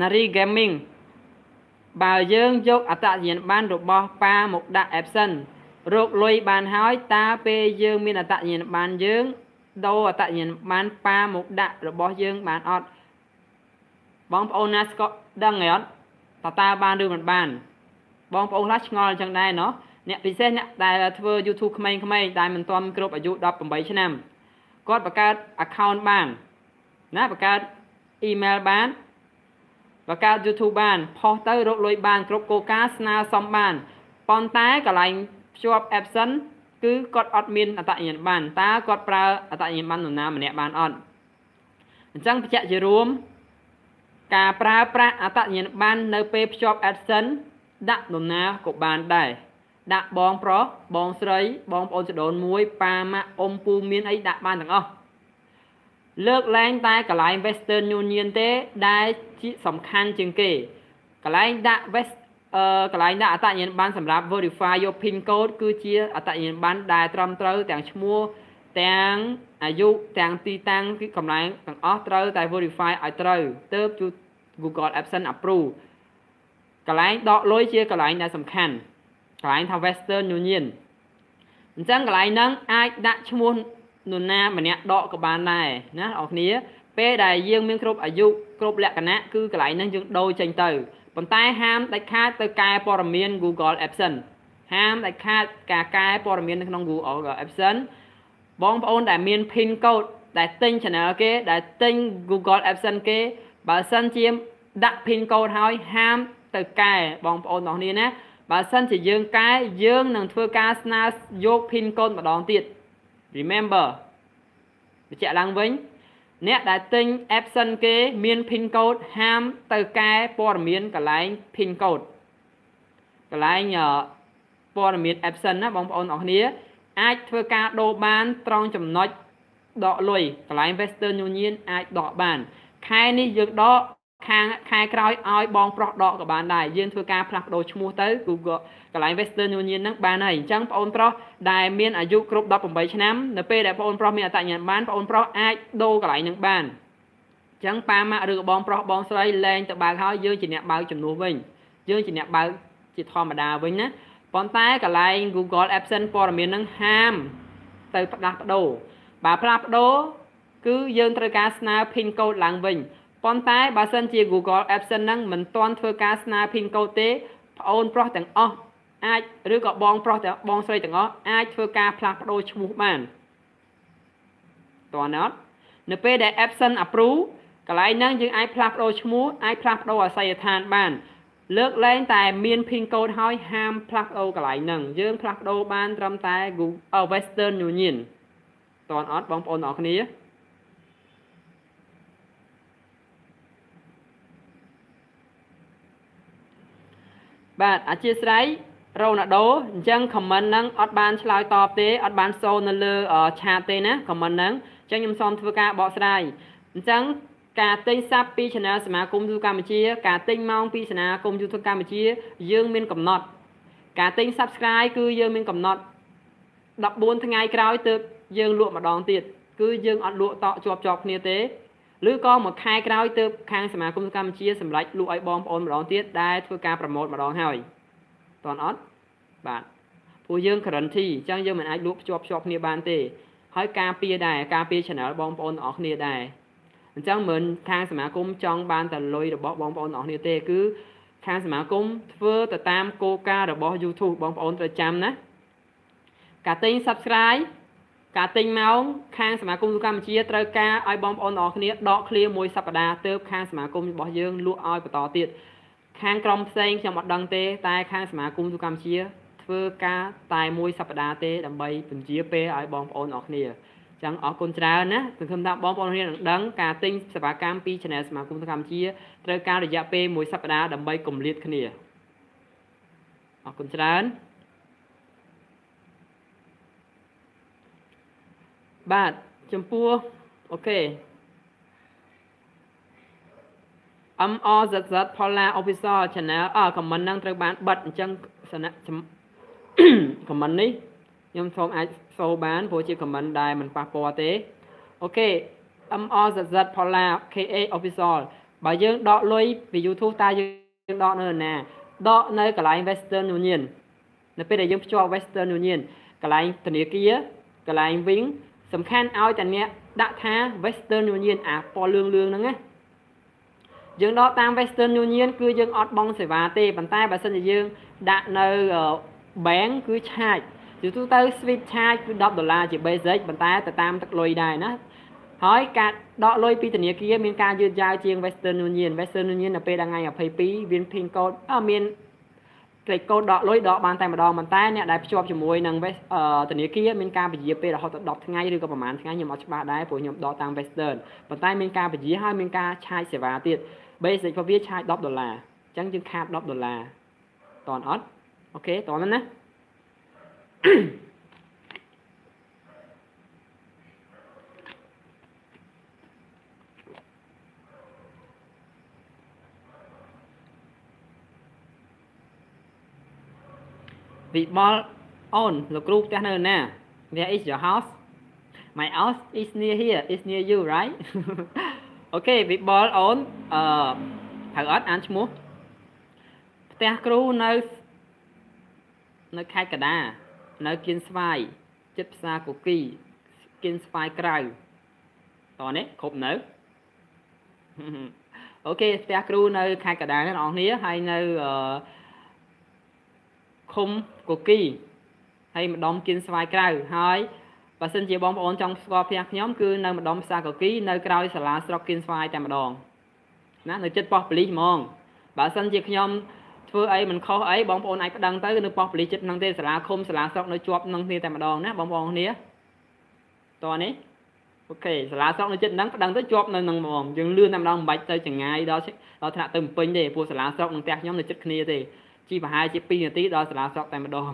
Nari Gaming បើយើងយកអត្តសញ្ញាណប័ណ្ណរបស់ប៉ាមកដាក់ Epson រកលុយបានហើយតើពេលយើងមានអត្តសញ្ញាណប័ណ្ណយើងដូរអត្តសញ្ញាណប័ណ្ណប៉ាមកដាក់របស់យើងបានអត់បងប្អូនណាស្គាល់ដឹងហើយអត់តើតើបានឬមិនបាន បងប្អូនខ្លះឆ្ងល់អញ្ចឹងដែរណោះ អ្នកពិសេសអ្នកដែលធ្វើ YouTube ក្មេងៗដែលមិនទាន់គ្រប់អាយុ18ឆ្នាំគាត់បង្កើត account បានណាបង្កើត email បានបង្កើត YouTube បានផុសទៅរកលុយបាន គ្រប់គោលការណ៍ស្នើសុំបានប៉ុន្តែកន្លែងភ្ជាប់ Epson គឺគាត់អត់មានអត្តសញ្ញាណប័ណ្ណតើគាត់ប្រើអត្តសញ្ញាណប័ណ្ណនរណាម្នាក់បានអត់អញ្ចឹងបញ្ជាក់ជារួមការប្រើប្រាស់អត្តសញ្ញាណប័ណ្ណនៅពេលភ្ជាប់ AdSense ដាក់នរណាក៏បានដែរ ដាក់បងប្រុសបងស្រីបងប្អូនចដូនមួយប៉ាម៉ាក់អ៊ំពូមានអីដាក់បានទាំងអស់លើកលែងតែកន្លែង Western Union ទេដែលជាសំខាន់ជាងគេកន្លែងដាក់ West អឺកន្លែងដាក់អត្តញ្ញាណប័ណ្ណសម្រាប់ verify យក PIN code គឺជាអត្តញ្ញាណប័ណ្ណដែលត្រឹមត្រូវទាំងឈ្មោះទាំងអាយុទាំងទីតាំងគឺកន្លែងទាំងអស់ត្រូវតែ verify ឲ្យត្រូវទើបជួ Google Adsense approve កន្លែងដកលុយជាកន្លែងដែលសំខាន់ កន្លែងថា Western Union អញ្ចឹងកន្លែងហ្នឹងអាចដាក់ឈ្មោះនរណាម្នាក់ដកក៏បានដែរណាបងប្អូនពេលដែលយើងមានគ្រប់អាយុគ្រប់លក្ខណៈគឺកន្លែងហ្នឹងយើងដូរចេញទៅប៉ុន្តែហាមដាច់ខាតទៅកែព័ត៌មាន Google Adsense ហាមដាច់ខាតការកែព័ត៌មាននៅក្នុង Google Adsense បងប្អូនដែលមាន PIN code ដែលទិញ channel គេ ដែលទិញ Google Adsense គេបើសិនជាដាក់ PIN code ហើយហាមទៅកែបងប្អូនទាំងគ្នាណា បើសិនជាយើងកែយើងនឹងធ្វើការស្នើយក PIN code ម្ដងទៀត remember បញ្ជាក់ឡើងវិញ អ្នកដែលទិញ Epson គេមាន PIN code ហាមទៅកែព័ត៌មានកន្លែង PIN code កន្លែងព័ត៌មាន Epson ណាបងប្អូនអរគ្នាអាចធ្វើការដូរបានត្រង់ចំណុចដកលុយកន្លែង Western Union អាចដកបាន ខែនេះយើងដក ខាងខែក្រោយឲ្យបងប្រុសដកក៏បានដែរយើងធ្វើការផ្លាស់ប្ដូរឈ្មោះទៅ Google កន្លែង Western Union ហ្នឹងបានហើយអញ្ចឹងបងប្រុសដែលមានអាយុគ្រប់18ឆ្នាំនៅពេលដែលបងប្រុសមានអត្តញ្ញាណបានបងប្រុសអាចដូរកន្លែងហ្នឹងបានអញ្ចឹងប៉ាម៉ាក់ឬបងប្រុសបងស្រីលែងទៅបើកហើយយើងជាអ្នកបើកចំនួនវិញយើងជាអ្នកបើកជាធម្មតាវិញណាប៉ុន្តែកន្លែង Google Absence ព័ត៌មានហ្នឹងហាមទៅផ្ដាស់ប្ដូរបើផ្លាស់ប្ដូរគឺយើងត្រូវការស្នើ PIN code ឡើងវិញ ប៉ុន្តែបើសិនជា Google Absence ហ្នឹងមិនទាន់ធ្វើការស្នើ PIN code ទេប្អូនប្រុសទាំងអស់អាចឬក៏បងប្រុសទាំងបងស្រីទាំងអស់អាចធ្វើការផ្លាស់ប្ដូរឈ្មោះបានតើណត់នៅពេលដែល Absence approve កន្លែងហ្នឹងយើងអាចផ្លាស់ប្ដូរឈ្មោះអាចផ្លាស់ប្ដូរអាសយដ្ឋានបាន លើកលែងតែមាន PIN code ហើយហាមផ្លាស់ប្ដូរកន្លែងហ្នឹងយើងផ្លាស់ប្ដូរបានត្រឹមតែ Google Western Union តើអត់បងប្អូនអរគ្នា បាទអធិស្ឋានរ៉ូណាល់ដូអញ្ចឹង comment ហ្នឹងអត់បានឆ្លើយតបទេអត់បានសូននៅលើឆាតទេណា comment ហ្នឹងអញ្ចឹងខ្ញុំសូមធ្វើការបកស្រាយអញ្ចឹងការទិញសាប់ពី Channel សមាគមទូកម្ពុជា ការទិញម៉ោងពីសមាគម YouTube កម្ពុជា យើងមានកំណត់ ការទិញ Subscribe គឺយើងមានកំណត់14ថ្ងៃក្រោយទើបយើងលក់ម្ដងទៀតគឺយើងអត់លក់តជាប់ជាប់គ្នាទេ ឬក៏មួយខែក្រោយទើបខាងសមាគមកម្ពុជាសម្រេចលក់ឲ្យបងប្អូនម្ដងទៀតដែលធ្វើការប្រម៉ូទម្ដងហើយតន់អត់បាទពួកយើង guarantee អញ្ចឹងយើងមិនអាចលក់ភ្ជាប់ភ្ជាប់គ្នាបានទេហើយការពារដែរការពារ channel បងប្អូនទាំងអស់គ្នាដែរអអញ្ចឹងមិនខាងសមាគមចង់បានតែលុយរបស់បងប្អូនអស់គ្នាទេគឺខាងសមាគមធ្វើទៅតាមគោលការណ៍របស់ YouTube បងប្អូនត្រូវចាំណាការទិញ Subscribe ការទិញម៉ោងខាងសមាគមទូកម្ពុជាត្រូវការឲ្យបងប្អូនទាំងអស់គ្នាដកឃ្លាមួយសប្តាហ៍ទើបខាងសមាគមរបស់យើងលក់ឲ្យបន្តទៀតខាងក្រុមផ្សេងខ្ញុំអត់ដឹងទេ តែខាងសមាគមទូកម្ពុជាធ្វើការតែមួយសប្តាហ៍ទេដើម្បីពន្យាពេលឲ្យបងប្អូនអរគ្នាចឹងអរគុណច្រើនណាសង្ឃឹមថាបងប្អូនគ្នានឹងដឹងការទិញសេវាកម្មពី Channel សមាគមទូកម្ពុជាត្រូវការរយៈពេលមួយសប្តាហ៍ដើម្បីកុំលៀតគ្នាអរគុណច្រើន បាទចំពោះអូខេ MRZZ Polar Official Channel អឺ comment ហ្នឹងត្រូវបានបិទអញ្ចឹងសណៈ comment នេះខ្ញុំសូមអាចសូបានព្រោះជា comment ដែលមិនប៉ះពាល់ទេអូខេ MRZZ Polar KA Official បើយើងដកលុយពី YouTube តើយើងដកនៅណាដកនៅកន្លែង Western Union នៅពេលដែលយើងភ្ជាប់ Western Union កន្លែងធនាគារកន្លែង Wing សំខាន់ឲ្យតែអ្នកដាក់ថា Western Union អាពណ៌លឿងលឿងហ្នឹងណាយើងដកតាម Western Union គឺយើងអត់បង់សេវាទេប៉ុន្តែបើសិនជាយើងដាក់នៅ bank គឺឆាចជាទូទៅ sweep charge គឺ10ដុល្លារជា basic ប៉ុន្តែទៅតាមទឹកលុយដែរណាហើយការដកលុយពីធនាគារមានការយឺតយ៉ាវជាង Western Union Western Union នៅពេលថ្ងៃ22មាន PIN code អឺមាន ក្លេកកូដដកលុយដកបានតែម្ដងប៉ុន្តែអ្នកដែលភ្ជាប់ជាមួយនឹងធនាគារមានការពជាពេលរហូតដល់10ថ្ងៃឬក៏ប្រហែលថ្ងៃខ្ញុំអត់ច្បាស់ដែរព្រោះខ្ញុំដកតាម Western ប៉ុន្តែមានការពជាហើយមានការឆាយសេវាទៀត basic របស់វាឆាយ10ដុល្លារអញ្ចឹងយើងខាត10ដុល្លារតន់អត់អូខេតន់ណា វិបលអូនលោកគ្រូផ្ទះនៅណា Where is your house My house is near here is near you right អូខេវិបលអូនអឺហៅអត់អានឈ្មោះផ្ទះគ្រូនៅនៅខេត្តកដា នៅគៀនស្វាយចិត្តផ្សារគគីគៀនស្វាយក្រៅតនេះគ្រប់នៅអូខេផ្ទះគ្រូនៅខេត្តកដាអ្នកនរគ្នាហើយនៅអឺ ឃុំគគីហើយម្ដុំគៀនស្វាយក្រៅហើយបើសិនជាបងប្អូនចង់ស្គាល់ផ្ទះខ្ញុំគឺនៅម្ដុំផ្សារកគីនៅក្រោយសាលាស្រុកគៀនស្វាយតែម្ដងណានៅចិត្តប៉ោះប៉លីសហ្មងបើសិនជាខ្ញុំធ្វើអីមិនខុសអីបងប្អូនអាចប្តឹងទៅនៅប៉ោះប៉លីសចិត្តហ្នឹងទេសាលាឃុំសាលាស្រុកនៅជាប់នឹងគ្នាតែម្ដងណាបងប្អូនគ្នាតោះនេះអូខេសាលាស្រុកនៅចិត្តហ្នឹងប្តឹងទៅជាប់នៅនឹងហ្មងយើងលឿនតែម្ដងមិនបាច់ទៅចងាយដល់ដល់ថ្នាក់ទៅពេញទេព្រោះសាលាស្រុកនឹងផ្ទះខ្ញុំនៅជិតគ្នាទេ ជិះប្រហែលជា2នាទីដល់សាលាស្រុកតែម្ដង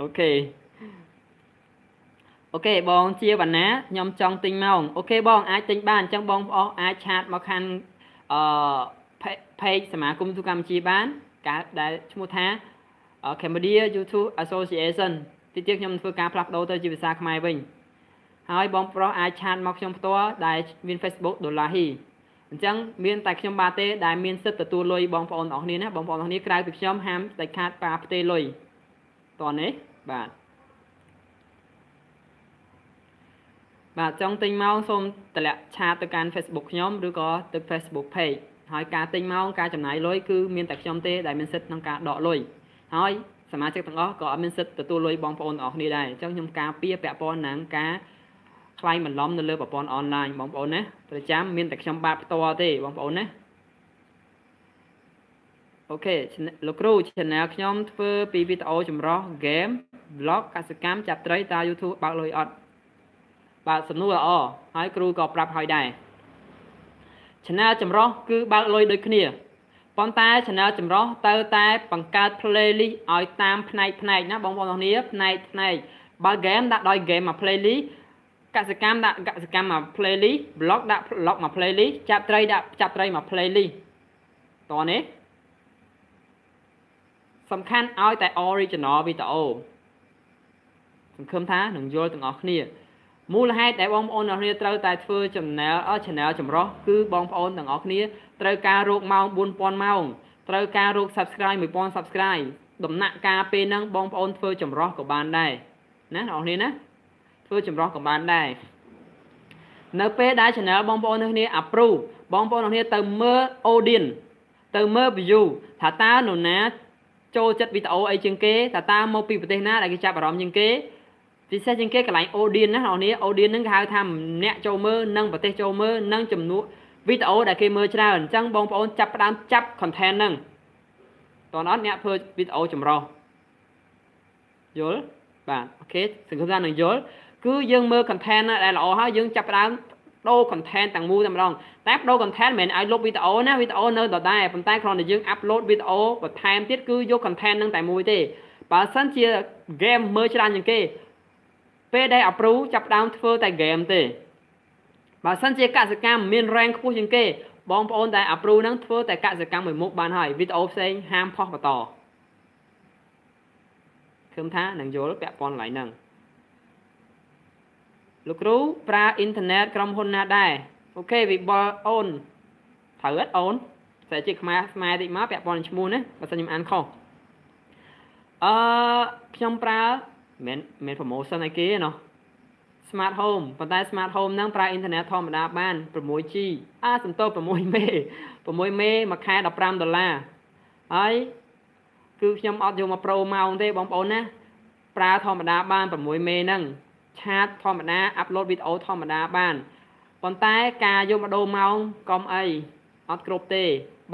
OK OK បងជាបណ្ណាខ្ញុំចង់ទិញម៉ោង OK បងអាចទិញបានអញ្ចឹងបងប្អូនអាច chat មកខាងអឺ page សមាគម YouTube កម្ពុជាបានការដែលឈ្មោះថា Cambodia YouTube Association ទីទៀតខ្ញុំធ្វើការផ្លាស់ប្ដូរទៅជាភាសាខ្មែរវិញហើយបងប្រុសអាចឆាតមកខ្ញុំផ្ទាល់ដែលមាន Facebook ដុល្លារហ៊ី អញ្ចឹងមានតែខ្ញុំបាទទេដែលមានសិទ្ធិទទួលលុយបងប្អូនអរគ្នាណាបងប្អូនអរគ្នាក្រៅពីខ្ញុំហាមដាច់ខាតប៉ាផ្ទេលុយតោះនេះបាទបាទចង់ទិញម៉ោងសូមតម្លាក់ឆាតទៅកាន់ Facebook ខ្ញុំឬក៏ទៅ Facebook page ហើយការទិញម៉ោងការចំណាយលុយគឺមានតែខ្ញុំទេដែលមានសិទ្ធិក្នុងការដកលុយហើយសមាជិកទាំងអស់ក៏អត់មានសិទ្ធិទទួលលុយបងប្អូនទាំងអស់គ្នាដែរអញ្ចឹងខ្ញុំការពារពាក់ព័ន្ធនឹងការ ខ្លាយបន្លំនៅលើប្រព័ន្ធអនឡាញបងប្អូនណាប្រចាំមានតែខ្ញុំបាទផ្ទាល់ទេបងប្អូនណាអូខេលោកគ្រូ channel ខ្ញុំធ្វើពីវីដេអូចម្រោះ game vlog កសិកម្មចាប់ត្រីតើ YouTube បើកលុយអត់បាទសំណួរល្អហើយគ្រូក៏ប្រាប់ឲ្យដែរ channel ចម្រោះគឺបើកលុយដូចគ្នាប៉ុន្តែ channel ចម្រោះទៅតែបង្កើត playlist ឲ្យតាមផ្នែកផ្នែកណាបងប្អូនទាំងគ្នាផ្នែកផ្នែកបើ game ដាក់ដោយ game មក playlist កសិកម្មដាក់កសិកម្មមក playlist blog ដាក់ blog មក playlist ចាប់ត្រីដាក់ចាប់ត្រីមក playlist តោះនេះសំខាន់ឲ្យតែ original video សង្ឃឹមថានឹងយល់ទាំងអស់គ្នាមូលហេតុដែលបងប្អូនទាំងគ្នាត្រូវតែធ្វើ channel channel ចម្រោះគឺបងប្អូនទាំងអស់គ្នាត្រូវការរកម៉ោង4000ម៉ោងត្រូវការរក subscribe 1000 subscribe ដំណាក់កាលពេលហ្នឹងបងប្អូនធ្វើចម្រោះក៏បានដែរណាបងប្អូនគ្នាណា ធ្វើចម្រោះក៏បានដែរនៅពេលដែល channel បងប្អូនគ្នា approve បងប្អូនគ្នាទៅមើល audience ទៅមើល view ថាតើនរណាចូលចិត្តវីដេអូអីជាងគេថាតើមកពីប្រទេសណាដែលគេចាប់អារម្មណ៍ជាងគេពិសេសជាងគេកន្លែង audience ណាបងប្អូន audience ហ្នឹងគេហៅថាអ្នកចូលមើលនិងប្រទេសចូលមើលនិងចំនួនវីដេអូដែលគេមើលច្រើនអញ្ចឹងបងប្អូនចាប់ផ្ដើមចាប់ content ហ្នឹងតើអត់អ្នកធ្វើវីដេអូចម្រុះយល់បាទអូខេសង្ឃឹមថានឹងយល់ គឺយើងមើល content ដែលល្អហើយយើងចាប់ផ្ដើមដូរ content ទាំងមូលតែម្ដងតែដូរ content មិនមែនឲ្យលុបវីដេអូណាវីដេអូនៅដដែលប៉ុន្តែគ្រាន់តែយើង upload វីដេអូបន្ថែមទៀតគឺយក content នឹងតែមួយទេបើសិនជា game មើលច្រើនជាងគេពេលដែល approve ចាប់ដើមធ្វើតែ game ទេបើសិនជាកសិកម្មមាន rank ខ្ពស់ជាងគេបងប្អូនដែល approve ហ្នឹងធ្វើតែកសិកម្មមួយមុខបានហើយវីដេអូផ្សេងហាមផុសបន្តឃើញថានឹងយល់ពាក់ព័ន្ធកន្លែងហ្នឹង លោកគ្រូប្រើអ៊ីនធឺណិតក្រុមហ៊ុនណាដែរអូខេវិបលអូនត្រូវអត់អូនតែជាខ្មែរស្មែតិចមកពាក់ព័ន្ធឈ្មោះណាបើសិនខ្ញុំអានខុសអឺខ្ញុំប្រើមិនមែន promotion អីគេណោះ smart home ប៉ុន្តែ smart home ហ្នឹងប្រើអ៊ីនធឺណិតធម្មតាបាន 6G អាសំទោ6មេ 6មេមួយខែ15ដុល្លារហើយគឺខ្ញុំអត់យកមកប្រូម៉ោងទេបងប្អូនណាប្រើធម្មតាបាន6មេហ្នឹង ឆាតធម្មតាអាប់ឡូតវីដេអូធម្មតាបានប៉ុន្តែការយកមកដូរម៉ោងកុំអីអត់គ្រប់ទេ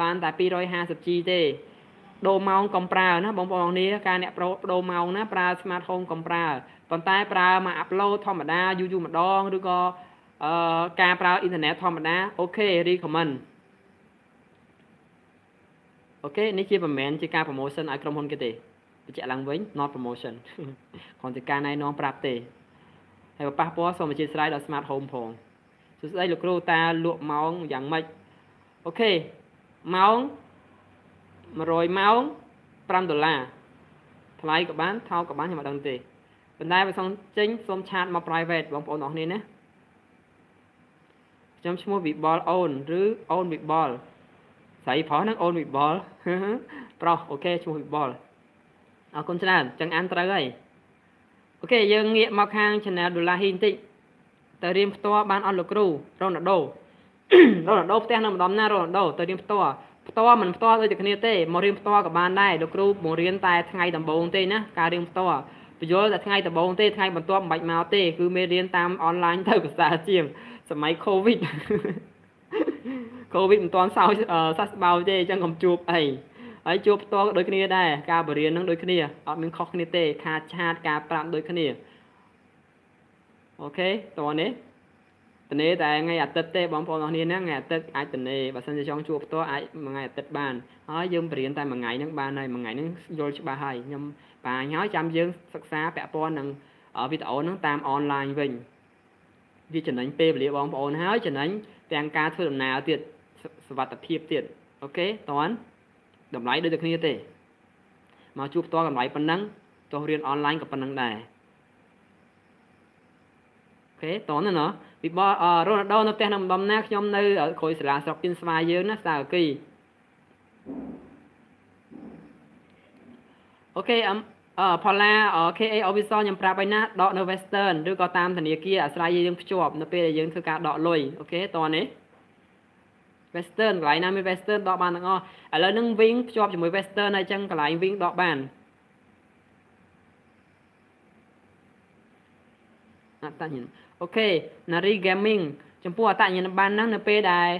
បានតែ 250G ទេដូរម៉ោងកុំប្រើណាបងប្អូនគ្នាការអ្នកប្រូដូរម៉ោងណាប្រើ Smart@Home កុំប្រើប៉ុន្តែប្រើមក upload ធម្មតាយូរយូរម្ដងឬក៏អឺការប្រើអ៊ីនធឺណិតធម្មតាអូខេ recommend អូខេនេះជាមិនមែនជាការ promotion ឲ្យក្រុមហ៊ុនគេទេបញ្ជាក់ឡើងវិញ not promotion គ្រាន់តែការណែនាំប្រាប់ទេ ហើយប៉ះពាល់សូមអធិស្ឋានដល់ smart home ផងសួស្តីលោកគ្រូតាលក់ម៉ោងយ៉ាងម៉េចអូខេម៉ោង100ម៉ោង5ដុល្លារថ្លៃក៏បានថោកក៏បានខ្ញុំអត់ដឹងទេប៉ុន្តែបើសំចេញសូមឆាតមក private បងប្អូនអរគ្នាណាខ្ញុំឈ្មោះវិបលអូនឬអូនវិបលស្រីប្រុសហ្នឹងអូនវិបលប្រុសអូខេឈ្មោះវិបលអរគុណច្រើនចឹងអានត្រូវហើយ អូខេយើងងាកមកខាង channel ដុល្លារហ៊ីបន្តិចទៅរៀនផ្ទាល់បានអត់លោកគ្រូរ៉ូណាល់ដូរ៉ូណាល់ដូផ្ទះនៅម្ដុំណារ៉ូណាល់ដូទៅរៀនផ្ទាល់ផ្ទាល់មិនផ្ទាល់ដូចតែគ្នាទេមករៀនផ្ទាល់ក៏បានដែរលោកគ្រូបង្រៀនតែថ្ងៃដំបូងទេណាការរៀនផ្ទាល់បញ្យល់តែថ្ងៃដំបូងទេថ្ងៃបន្ទាប់មិនបាច់មកទេគឺមេរៀនតាមអនឡាញទៅភាសាជាងសម័យ Covid Covid មិនទាន់សោសះស្បើយទេអញ្ចឹងកុំជួបអី ហើយជួបផ្ទាល់ដូចគ្នាដែរការបរៀននឹងដូចគ្នាអត់មានខុសគ្នាទេខាតឆាតការប្រាប់ដូចគ្នាអូខេតោះនេះតនេតែថ្ងៃអាទិត្យទេបងប្អូនអរគ្នាហ្នឹងថ្ងៃអាទិត្យអាចតនេបើសិនជាចង់ជួបផ្ទាល់អាចថ្ងៃអាទិត្យបានហើយយើងបរៀនតែមួយថ្ងៃហ្នឹងបានហើយមួយថ្ងៃហ្នឹងយល់ច្បាស់ហើយខ្ញុំបាញ់ហើយចាំយើងសិក្សាពាក់ព័ន្ធនឹងវីដេអូហ្នឹងតាមអនឡាញវិញវាចំណេញពេលវេលាបងប្អូនហើយចំណេញទាំងការធ្វើដំណើរទៀតសវត្ថភាពទៀតអូខេតើ តម្លៃដូចតែគ្នាទេមកជួបផ្ទាល់តម្លៃប៉ុណ្ណឹងទោះរៀនអនឡាញក៏ប៉ុណ្ណឹងដែរអូខេតោះណាណោះពីបរ៉ូណាល់ដូនៅផ្ទះនៅម្ដុំណាខ្ញុំនៅក្រួយសាលាស្រុកពីនស្វាយយើងណាស្ដារអគីអូខេអឺផល្លា KA officer ខ្ញុំប្រាប់ឲ្យណាដកនៅ Western ឬក៏តាមធនាគារអាស្រ័យយើងភ្ជាប់នៅពេលដែលយើងធ្វើការដកលុយអូខេតោះនេះ Western កន្លែងណាមាន Western ដកបានទាំងអស់ឥឡូវនឹង Wing ភ្ជាប់ជាមួយ Western ហើយអញ្ចឹងកន្លែង Wing ដកបានអត្តញ្ញាណអូខេ Nari Gaming ចំពោះអត្តញ្ញាណប័ណ្ណហ្នឹងនៅពេលដែល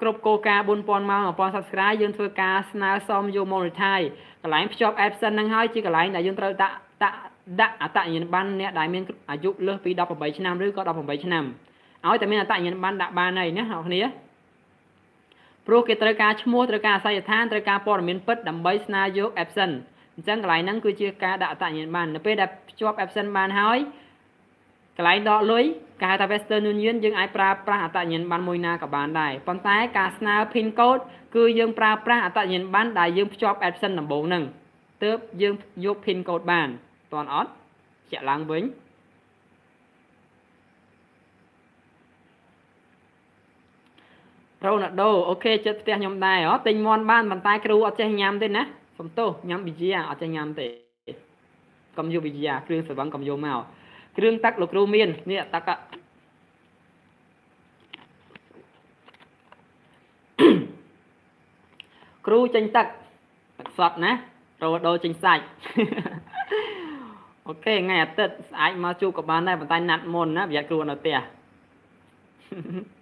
គ្រប់គោលការណ៍4000ម៉ោង1000 Subscribe យើងធ្វើការស្នើសុំយក monetize កន្លែងភ្ជាប់ Epson ហ្នឹងហើយជាកន្លែងដែលយើងត្រូវដាក់ដាក់ដាក់អត្តញ្ញាណប័ណ្ណអ្នកដែលមានអាយុលើសពី18ឆ្នាំឬក៏18ឆ្នាំឲ្យតែមានអត្តញ្ញាណប័ណ្ណដាក់បានហើយណាអ្នកគ្នា ព្រោះគេត្រូវការឈ្មោះត្រូវការអាសយដ្ឋានត្រូវការព័ត៌មានពិតដើម្បីស្នើយក Epson អញ្ចឹងកន្លែងហ្នឹងគឺជាការដាក់អត្តញ្ញាណប័ណ្ណនៅពេលដែលភ្ជាប់ Epson បានហើយកន្លែងដកលុយគេហៅថា Western Union យើងអាចប្រើប្រាស់អត្តញ្ញាណប័ណ្ណមួយណាក៏បានដែរប៉ុន្តែការស្នើ PIN code គឺយើងប្រើប្រាស់អត្តញ្ញាណប័ណ្ណដែលយើងភ្ជាប់ Epson ដំបូងហ្នឹងទើបយើងយក PIN code បានតន់អត់ជាក់ឡើងវិញ រ៉ូណាល់ដូអូខេចិត្តផ្ទះខ្ញុំដែរហ៎ទិញមន់បានប៉ុន្តែគ្រូអត់ចេះញ៉ាំទេណាសំទោសញ៉ាំប៊ីយ៉ាអត់ចេះញ៉ាំទេកុំយកប៊ីយ៉ាគ្រឿងស្រវឹងកុំយកមកគ្រឿងទឹកលោកគ្រូមាននេះទឹកគ្រូចេញទឹកទឹកសុទ្ធណារ៉ូដូចេញសាច់អូខេថ្ងៃអាទិត្យស្អាតមកជួបក៏បានដែរប៉ុន្តែណាត់មុនណាប្រយ័ត្នគ្រូនៅផ្ទះ Mm-hmm.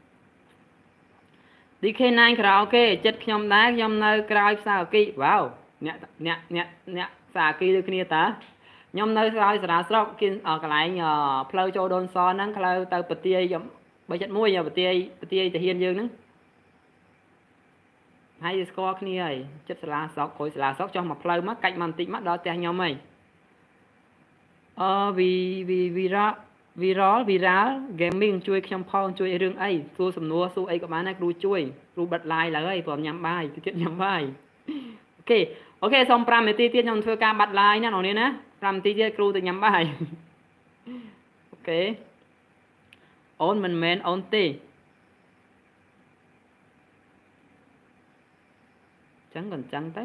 DK9 ក្រៅអូខេចិត្តខ្ញុំដែរខ្ញុំនៅក្រោយផ្សារអគីវ៉ាវអ្នកអ្នកអ្នកអ្នកផ្សារអគីដូចគ្នាតាខ្ញុំនៅក្រោយសារាស្រុកគៀនកន្លែងផ្លូវចូលដូនសហ្នឹងផ្លូវទៅពទាយ371ពទាយពទាយតាហ៊ានយើងហ្នឹងហើយស្គាល់គ្នាហើយចិត្តសាលាស្រុកក្រោយសាលាស្រុកចុះមកផ្លូវមកកាច់មកបន្តិចមកដល់ផ្ទះខ្ញុំហើយអឺវីវីវីរ៉ា viral viral gaming ជួយខ្ញុំផងជួយរឿងអីសួរសំណួរសួរអីក៏បានដែរគ្រូជួយគ្រូបិទ live ឡើយព្រមញ៉ាំបាយទៀតញ៉ាំបាយ OK OK សូម5នាទីទៀតខ្ញុំធ្វើការបាត់ live ណាបងនេះណា5នាទីទៀតគ្រូទៅញ៉ាំបាយអូខេអូនមិនមែនអូនទេចឹងក៏ចឹងទៅ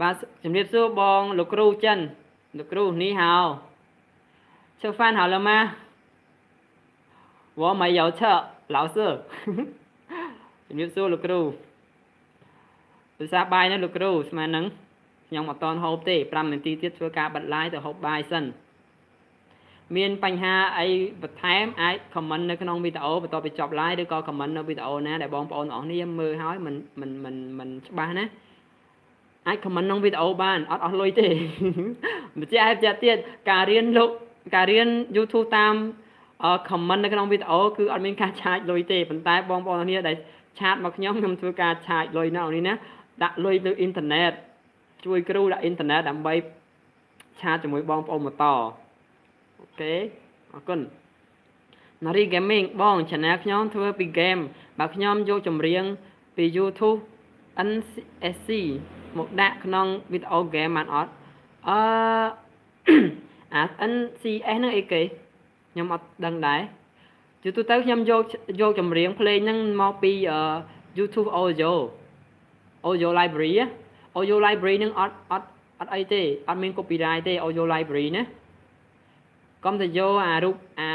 បាទជំរាបសួរបងលោកគ្រូចិនលោកគ្រូនេះហៅ 吃饭好了吗？我没有吃，老师。ជំរាបសួរលោកគ្រូភាសាបាយណាលោកគ្រូស្មាននឹងខ្ញុំអត់តន់ហូបទេ5នាទីទៀតធ្វើការបិទ live ទៅហូបបាយសិនមានបញ្ហាអីបន្ថែមអាច comment នៅក្នុងវីដេអូបន្ទាប់ពីចប់ live ឬក៏ comment នៅវីដេអូណាដែលបងប្អូនទាំងអស់គ្នាមើលហើយមិនមិនមិនមិនច្បាស់ណាអាច comment ក្នុងវីដេអូបានអត់អស់លុយទេម្ចាស់ឯផ្ទះទៀតការរៀនលោក ការរៀន YouTube តាម comment នៅក្នុងវីដេអូគឺអត់មានការឆាចលុយទេប៉ុន្តែបងប្អូនគ្នាដែលឆាតមកខ្ញុំខ្ញុំធ្វើការឆាចលុយណានេះណាដាក់លុយលើអ៊ីនធឺណិតជួយគ្រូដាក់អ៊ីនធឺណិតដើម្បីឆាតជាមួយបងប្អូនបន្តអូខេអរគុណ Nari Gaming បង channel ខ្ញុំធ្វើពី game បើខ្ញុំយកចម្រៀងពី YouTube NSC មកដាក់ក្នុងវីដេអូ game បានអត់អឺ អា NCS ហ្នឹងអីគេខ្ញុំអត់ដឹងដែរជាទូទៅខ្ញុំយកយកចម្រៀងភ្លេងហ្នឹងមកពី YouTube Audio Audio Library Audio Library ហ្នឹងអត់អត់អត់អីទេអត់មាន copyright ទេ Audio Library ណាកុំទៅយកអារូបអា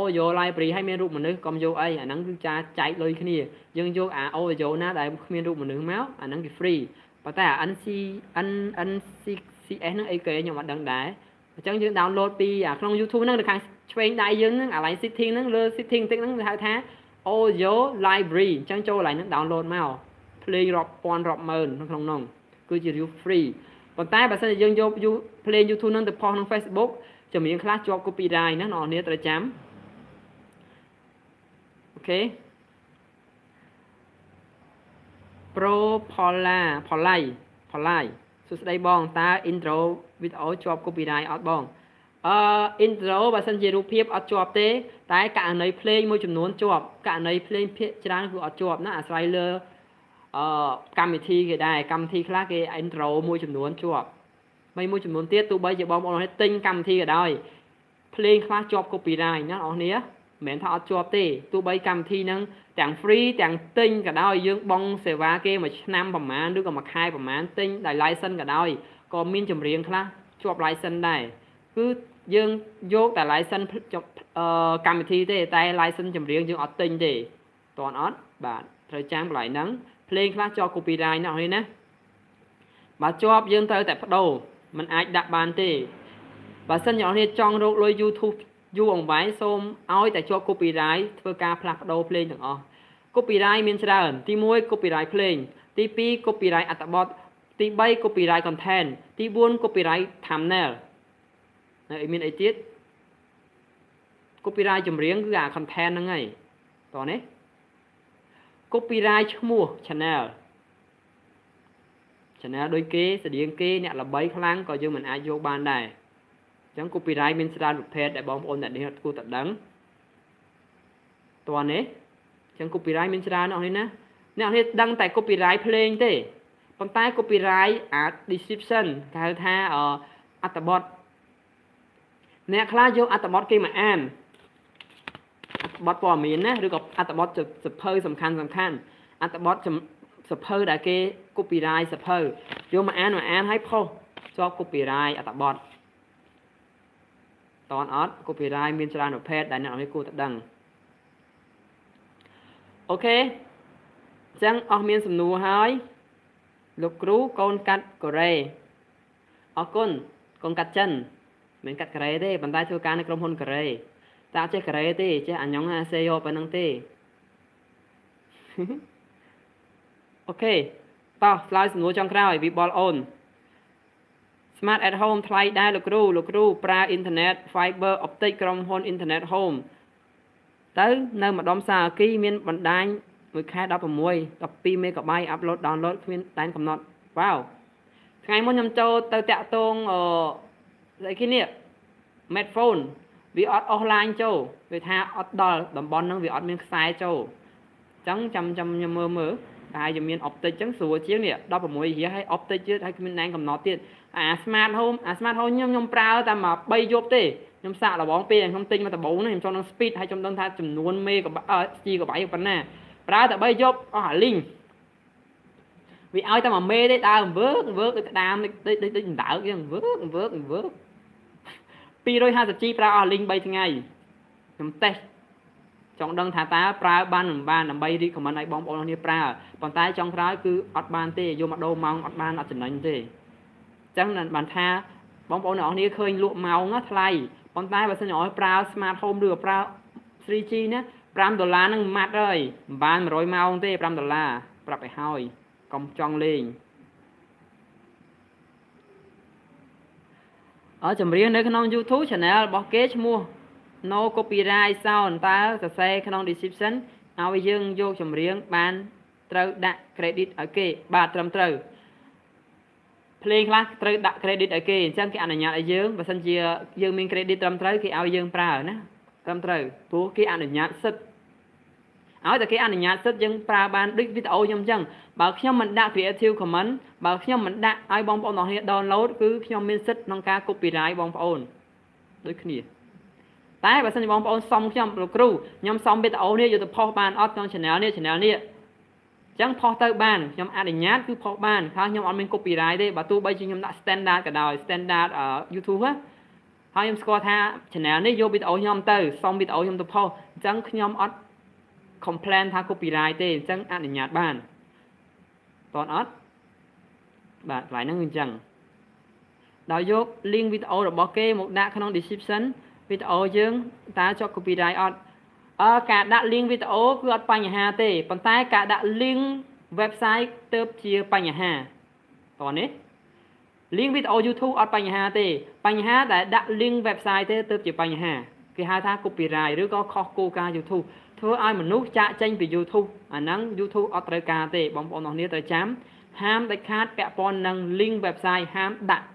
Audio Library ឲ្យមានរូបមនុស្សកុំយកអីអាហ្នឹងគឺចាចែកលុយគ្នាយើងយកអា Audio ណាដែលគ្មានរូបមនុស្សមកអាហ្នឹងគឺ free ប៉ុន្តែអា NC NCCS ហ្នឹងអីគេខ្ញុំអត់ដឹងដែរ អញ្ចឹងយើង download ពីអាក្នុង YouTube ហ្នឹងនៅខាងឆ្វេងដៃយើងហ្នឹងអា line setting ហ្នឹងលើ setting តិចហ្នឹងគេហៅថា audio library អញ្ចឹងចូល line ហ្នឹង download មកភ្លេងរាប់ពាន់រាប់ម៉ឺនក្នុងនោះគឺជា review free ប៉ុន្តែបើសិនជាយើងយកភ្លេង YouTube ហ្នឹងទៅផុសក្នុង Facebook ចម្រៀងខ្លះជាប់ copyright ណាបងប្អូនត្រូវចាំអូខេ Pro Pola Polai Polai សួស្តីបងតើ intro វីដេអូជាប់ copyright អត់បងអឺ intro បើសិនជារូបភាពអត់ជាប់ទេ តែករណីភ្លេងមួយចំនួនជាប់ករណីភ្លេងភាគច្រើនគឺអត់ជាប់ណាអាស្រ័យលើអឺកម្មវិធីគេដែរកម្មវិធីខ្លះគេ intro មួយចំនួនជាប់ហើយមួយចំនួនទៀតទោះបីជាបងប្អូនទិញកម្មវិធីក៏ដោយភ្លេងខ្លះជាប់ copyright ណាបងប្អូនមិនមែនថាអត់ជាប់ទេទោះបីកម្មវិធីហ្នឹងទាំង free ទាំងទិញក៏ដោយយើងបង់សេវាគេមួយឆ្នាំប្រហែលឬក៏មួយខែប្រហែលទិញដោយ license ក៏ដោយ ក៏មានចម្រៀងខ្លះជាប់ license ដែរគឺយើងយកតែ license កម្មវិធីទេតែ license ចម្រៀងយើងអត់ទិញទេតន់អត់បាទត្រូវចាំកន្លែងហ្នឹងភ្លេងខ្លះជាប់ copyright ណានេះណាបើជាប់យើងត្រូវតែបដូរมันអាចដាក់បានទេបើសិនអ្នកនរចង់រកលុយ YouTube យូរអង្វែងសូមឲ្យតែជាប់ copyright ធ្វើការផ្លាស់ប្ដូរភ្លេងទាំងអស់ copyright មានច្រើនទី1 copyright ភ្លេងទី2 copyright អត្ថបទ ទី3 copyright content ទី4 copyright thumbnail ហើយមានអីទៀត copyright ចម្រៀងគឺអា content ហ្នឹងហើយតោះនេះ copyright ឈ្មោះ channel channel ដូចគេស្តៀងគេអ្នកល្បីខ្លាំងក៏យើងមិនអាចយកបានដែរអញ្ចឹង copyright មានច្រើនប្រភេទដែលបងប្អូនអ្នកនេះគួរតែដឹងតោះនេះអញ្ចឹង copyright មានច្រើនអស់នេះណាអ្នកនេះដឹងតែ copyright ភ្លេងទេ ប៉ុន្តែ copyright អា description គេហៅថាអត្ថបទអ្នកខ្លះយកអត្ថបទគេមកអានបទព័ត៌មានណាឬក៏អត្ថបទសភៅសំខាន់សំខាន់អត្ថបទសភៅដែលគេ copyright សភៅយកមកអានមកអានឲ្យផុសជាប់ copyright អត្ថបទតនអត់ copyright មានច្រើនប្រភេទដែលអ្នកនរគួរតែដឹងអូខេអញ្ចឹងអស់មានសំណួរហើយ លោកគ្រូកូនកាត់កូរ៉េអរគុណកូនកាត់ចិនមិនកាត់កូរ៉េទេប៉ុន្តែធ្វើការនៅក្រុមហ៊ុនកូរ៉េតែអត់ចេះកូរ៉េទេចេះអញ្ញងអាសេយោប៉ុណ្្នឹងទេអូខេតោះឆ្លើយសំណួរចុងក្រោយវិបលអូន Smart at home ថ្លៃដែរលោកគ្រូលោកគ្រូប្រើអ៊ីនធឺណិត fiber optic ក្រុមហ៊ុន Internet Home ទៅនៅម្ដុំសាអគីមានបណ្ដាញ មួយខែ16 12មេហ្គាបៃអាប់ឡូតដោនឡូតគ្មានដែនកំណត់វ៉ាវថ្ងៃមុនខ្ញុំចូលទៅតាក់ទងអឺស្អីគេនេះ smartphone វាអត់អស់ឡាញចូលវាថាអត់ដល់តំបន់ហ្នឹងវាអត់មានខ្សែចូលអញ្ចឹងចាំចាំខ្ញុំមើលមើលតែយើងមាន optic អញ្ចឹងស្រួលជាងនេះ16រៀលហើយ optic ទៀតហើយគ្មានដែនកំណត់ទៀតអា smart home អា smart home ខ្ញុំខ្ញុំប្រើតែមក3យប់ទេខ្ញុំសាកល្បងពេលខ្ញុំទិញមកដំបូងនេះខ្ញុំចង់នឹង speed ហើយខ្ញុំដឹងថាចំនួនមេកជីកបៃប៉ុណ្ណា ប្រើតែ3យប់អស់អាលីងវាឲ្យតែមួយមេទេដើរវើកវើកដូចក្តាមដូចដូចដូចដៅអញ្ចឹងវើកវើកវើក 250G ប្រើអស់លីង3ថ្ងៃខ្ញុំតេស្តចង់ដឹងថាតើប្រើបានមិនបានដើម្បី recommend ឲ្យបងប្អូនគ្នាប្រើប៉ុន្តែចុងក្រោយគឺអត់បានទេយកមកដូរម៉ោងអត់បានអត់ចំណេញទេអញ្ចឹងបានថាបងប្អូនទាំងអស់គ្នាឃើញលក់ម៉ោងថ្លៃប៉ុន្តែបើសិនជាឲ្យប្រើ smart home ឬប្រើ 3G ណា 5ដុល្លារហ្នឹងម៉ាត់ហើយមិនបាន100ម៉ោងទេ5ដុល្លារប្រាប់ឲ្យហើយកុំចង់លេងអរចម្រៀងនៅក្នុង YouTube channel របស់គេឈ្មោះ No Copyright Sound តើសរសេរក្នុង description ឲ្យយើងយកចម្រៀងបានត្រូវដាក់ credit ឲ្យគេបាទត្រឹមត្រូវភ្លេងខ្លះត្រូវដាក់ credit ឲ្យគេអញ្ចឹងគេអនុញ្ញាតឲ្យយើងបើសិនជាយើងមាន credit ត្រឹមត្រូវគេឲ្យយើងប្រើណា ត្រឹមត្រូវព្រោះគេអនុញ្ញាតសិទ្ធឲ្យតែគេអនុញ្ញាតសិទ្ធយើងប្រើបានដូចវីដេអូខ្ញុំអញ្ចឹងបើខ្ញុំមិនដាក់ creative comment បើខ្ញុំមិនដាក់ឲ្យបងប្អូនទាំងគ្នា download គឺខ្ញុំមានសិទ្ធក្នុងការ copyright បងប្អូនដូចគ្នាតែបើសិនជាបងប្អូនសុំខ្ញុំលោកគ្រូខ្ញុំសុំវីដេអូនេះយកទៅផុសបានអត់ក្នុង channel នេះ channel នេះអញ្ចឹងផុសទៅបានខ្ញុំអនុញ្ញាតគឺផុសបានថាខ្ញុំអត់មាន copyright ទេបើទោះបីជាខ្ញុំដាក់ standard ក៏ដោយ standard YouTube ណា ហើយខ្ញុំស្គាល់ថា channel នេះយកវីដេអូខ្ញុំទៅសុំវីដេអូខ្ញុំទៅផុសអញ្ចឹងខ្ញុំអត់ complain ថា copyright ទេអញ្ចឹងអនុញ្ញាតបានតន់អត់បាទកន្លែងហ្នឹងអញ្ចឹងដោយយក link វីដេអូរបស់គេមកដាក់ក្នុង description វីដេអូយើងតើជាប់ copyright អត់អើការដាក់ link វីដេអូគឺអត់បញ្ហាទេប៉ុន្តែការដាក់ link website ទៅជាបញ្ហាតោះនេះ link វីដេអូ YouTube អត់បញ្ហាទេបញ្ហាដែលដាក់ link website ទេទៅជាបញ្ហាគេហៅថា copyright ឬក៏ខុសគោលការណ៍ YouTube ធ្វើឲ្យមនុស្សចាក់ចេញពី YouTube អាហ្នឹង YouTube អត់ត្រូវការទេបងប្អូនអរគ្នាត្រូវចាំហាមដាច់ខាតពាក់ព័ន្ធនឹង link website ហាមដាក់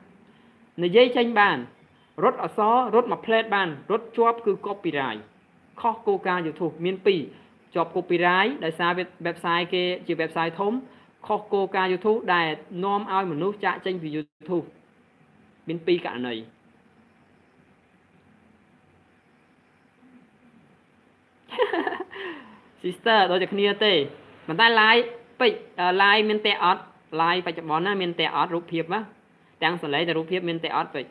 និយាយចេញបានរត់អសរត់មួយផ្លេតបានរត់ជាប់គឺ copyright ខុសគោលការណ៍ YouTube មាន2ជាប់ copyright ដោយសារ website គេជា website ធំ ខុសគោលការណ៍ YouTube ដែលនាំឲ្យមនុស្សចាក់ចេញពី YouTube មាន2ករណី sister ដូចតែគ្នាទេប៉ុន្តែ live ពេក live មានតែអត់ live បច្ចុប្បន្នណាមានតែអត់រូបភាពណាទាំងសលេងតែរូបភាពមានតែអត់ពេក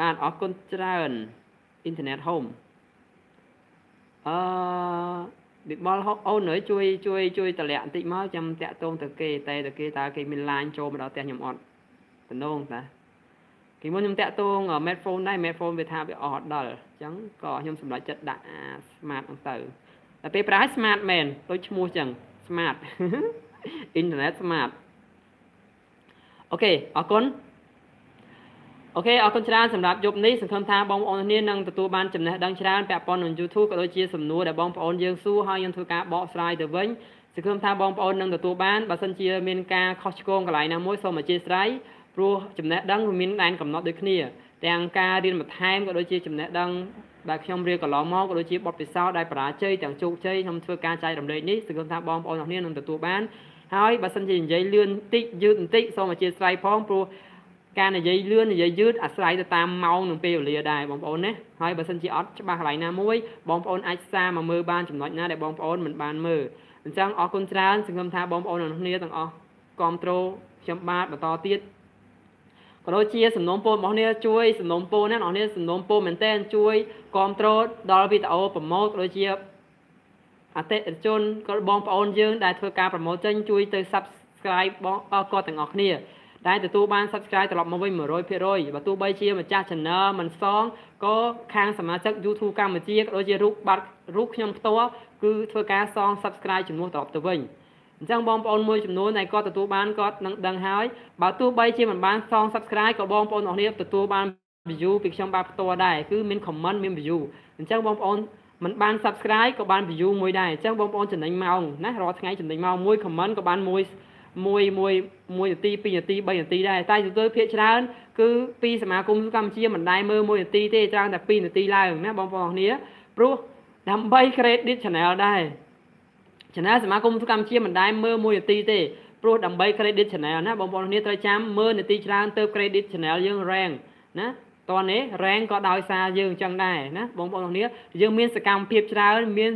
បាទអរគុណច្រើនអ៊ីនធឺណិត home អឺបិបលអូនជួយជួយជួយតម្លាក់បន្តិចមកចាំតាក់ទងទៅគេតែទៅគេតើគេមាន line ចូលមកដល់ផ្ទះខ្ញុំអត់តំណងតាគេមុនខ្ញុំតាក់ទង smartphone ដែរ smartphone វាថាវាអត់ដល់អញ្ចឹងក៏ខ្ញុំសម្រេចចិត្តដាក់ smart ហ្នឹងទៅតែពេលប្រើឲ្យ smart មែនដូចឈ្មោះអញ្ចឹង smart internet smart អូខេអរគុណ អូខេអរគុណច្រើនសម្រាប់យប់នេះសង្ឃឹមថាបងប្អូនគ្នានឹងទទួលបានចំណេះដឹងច្រើនពាក់ព័ន្ធនឹង YouTube ក៏ដូចជាសំណួរដែលបងប្អូនយើងសួរហើយយើងធ្វើការបកស្រាយទៅវិញសង្ឃឹមថាបងប្អូននឹងទទួលបានបើសិនជាមានការខុសឆ្គងកន្លែងណាមួយសូមអធិស្ឋានព្រោះចំណេះដឹងវាមានដែនកំណត់ដូចគ្នាទាំងការរៀនបន្ថែមក៏ដូចជាចំណេះដឹងដែលខ្ញុំរៀនកន្លងមកក៏ដូចជាបទពិសោធន៍ដែលបរាជ័យទាំងជោគជ័យខ្ញុំធ្វើការចែករំលែកនេះសង្ឃឹមថាបងប្អូនទាំងគ្នានឹងទទួលបានហើយបើសិនជានិយាយលឿនបន្តិចយឺតបន្តិចសូមអធិស្ឋានផងព្រោះ ការនិយាយលឿននិយាយយឺតអាស្រ័យទៅតាមម៉ោងនិងពេលវេលាដែរបងប្អូនណាហើយបើសិនជាអត់ច្បាស់កន្លែងណាមួយបងប្អូនអាចសារមកមើលបានចំណុចណាដែលបងប្អូនមិនបានមើលអញ្ចឹងអរគុណច្រើនសង្ឃឹមថាបងប្អូនទាំងគ្នាទាំងអស់គ្រប់ត្រូលខ្ញុំបាទបន្តទៀតក៏ដូចជាសំណុំពររបស់គ្នាជួយសំណុំពរណាបងប្អូនសំណុំពរមែនតើជួយគ្រប់ត្រូលដល់វីដេអូប្រម៉ូទក៏ដូចជាអតិថិជនក៏បងប្អូនយើងដែលធ្វើការប្រម៉ូទចេញជួយទៅ subscribe បងគាត់ទាំងអស់គ្នា ដែលទទួលបាន subscribe ត្រឡប់មកវិញ100%បើទោះបីជាម្ចាស់ channel មិនសងក៏ខាងសមាជិក YouTube កម្ពុជាក៏ដូចជារូបបាត់រូបខ្ញុំផ្ទាល់គឺធ្វើការសង subscribe ជំនួសត្រឡប់ទៅវិញអញ្ចឹងបងប្អូនមួយចំនួនដែលគាត់ទទួលបានគាត់នឹងដឹងហើយបើទោះបីជាមិនបានសង subscribe ក៏បងប្អូនអរគ្នាទទួលបាន view ពីខ្ញុំបាទផ្ទាល់ដែរគឺមាន comment មាន view អញ្ចឹងបងប្អូនមិនបាន subscribe ក៏បាន view មួយដែរអញ្ចឹងបងប្អូនចំណេញម៉ោងណារាល់ថ្ងៃចំណេញម៉ោងមួយ comment ក៏បានមួយ មួយមួយមួយនាទី2នាទី3នាទីដែរតែទទួលភាគច្រើនគឺពីសមាគមកម្ពុជាមិនដែរមើល1នាទីទេច្រើនតែ2នាទីឡើងណាបងប្អូនគ្នាព្រោះដើម្បី credit channel ដែរ channel សមាគមកម្ពុជាមិនដែរមើល1នាទីទេព្រោះដើម្បី credit channel ណាបងប្អូនគ្នាត្រូវចាំមើលនាទីច្រើនទៅ credit channel យើង rank ណាតនេះ rank ក៏ដោយសារយើងអញ្ចឹងដែរណាបងប្អូនគ្នាយើងមានសកម្មភាពច្រើនមាន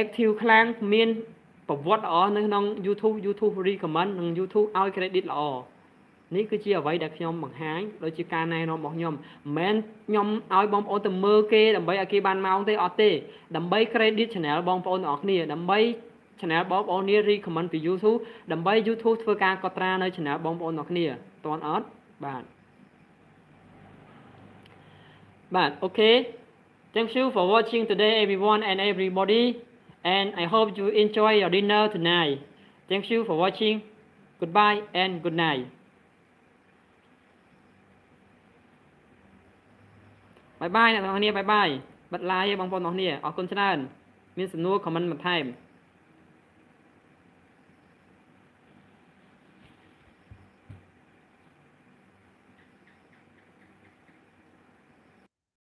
active ខ្លាំងមាន ប្រវត្តិល្អនៅក្នុង YouTube YouTube recommend និង YouTube ឲ្យ credit ល្អនេះគឺជាអ្វីដែលខ្ញុំបង្ហាញដូចជាការណែនាំរបស់ខ្ញុំមិនមែនខ្ញុំឲ្យបងប្អូនទៅមើលគេដើម្បីឲ្យគេបានម៉ោងទេអត់ទេដើម្បី credit channel បងប្អូនទាំងអស់គ្នាដើម្បី channel បងប្អូននេះ recommend ពី YouTube ដើម្បី YouTube ធ្វើការកត់ត្រានៅ channel បងប្អូនទាំងគ្នាតន់អត់បាទបាទ okay thank you for watching today everyone and everybody and I hope you enjoy your dinner tonight. Thank you for watching. Goodbye and good night. បាយបាយអ្នកនរគ្នាបាយបាយបិទ live ឯងបងប្អូនអ្នកនរគ្នាអរគុណច្រើនមានសំណួរ comment បន្ថែម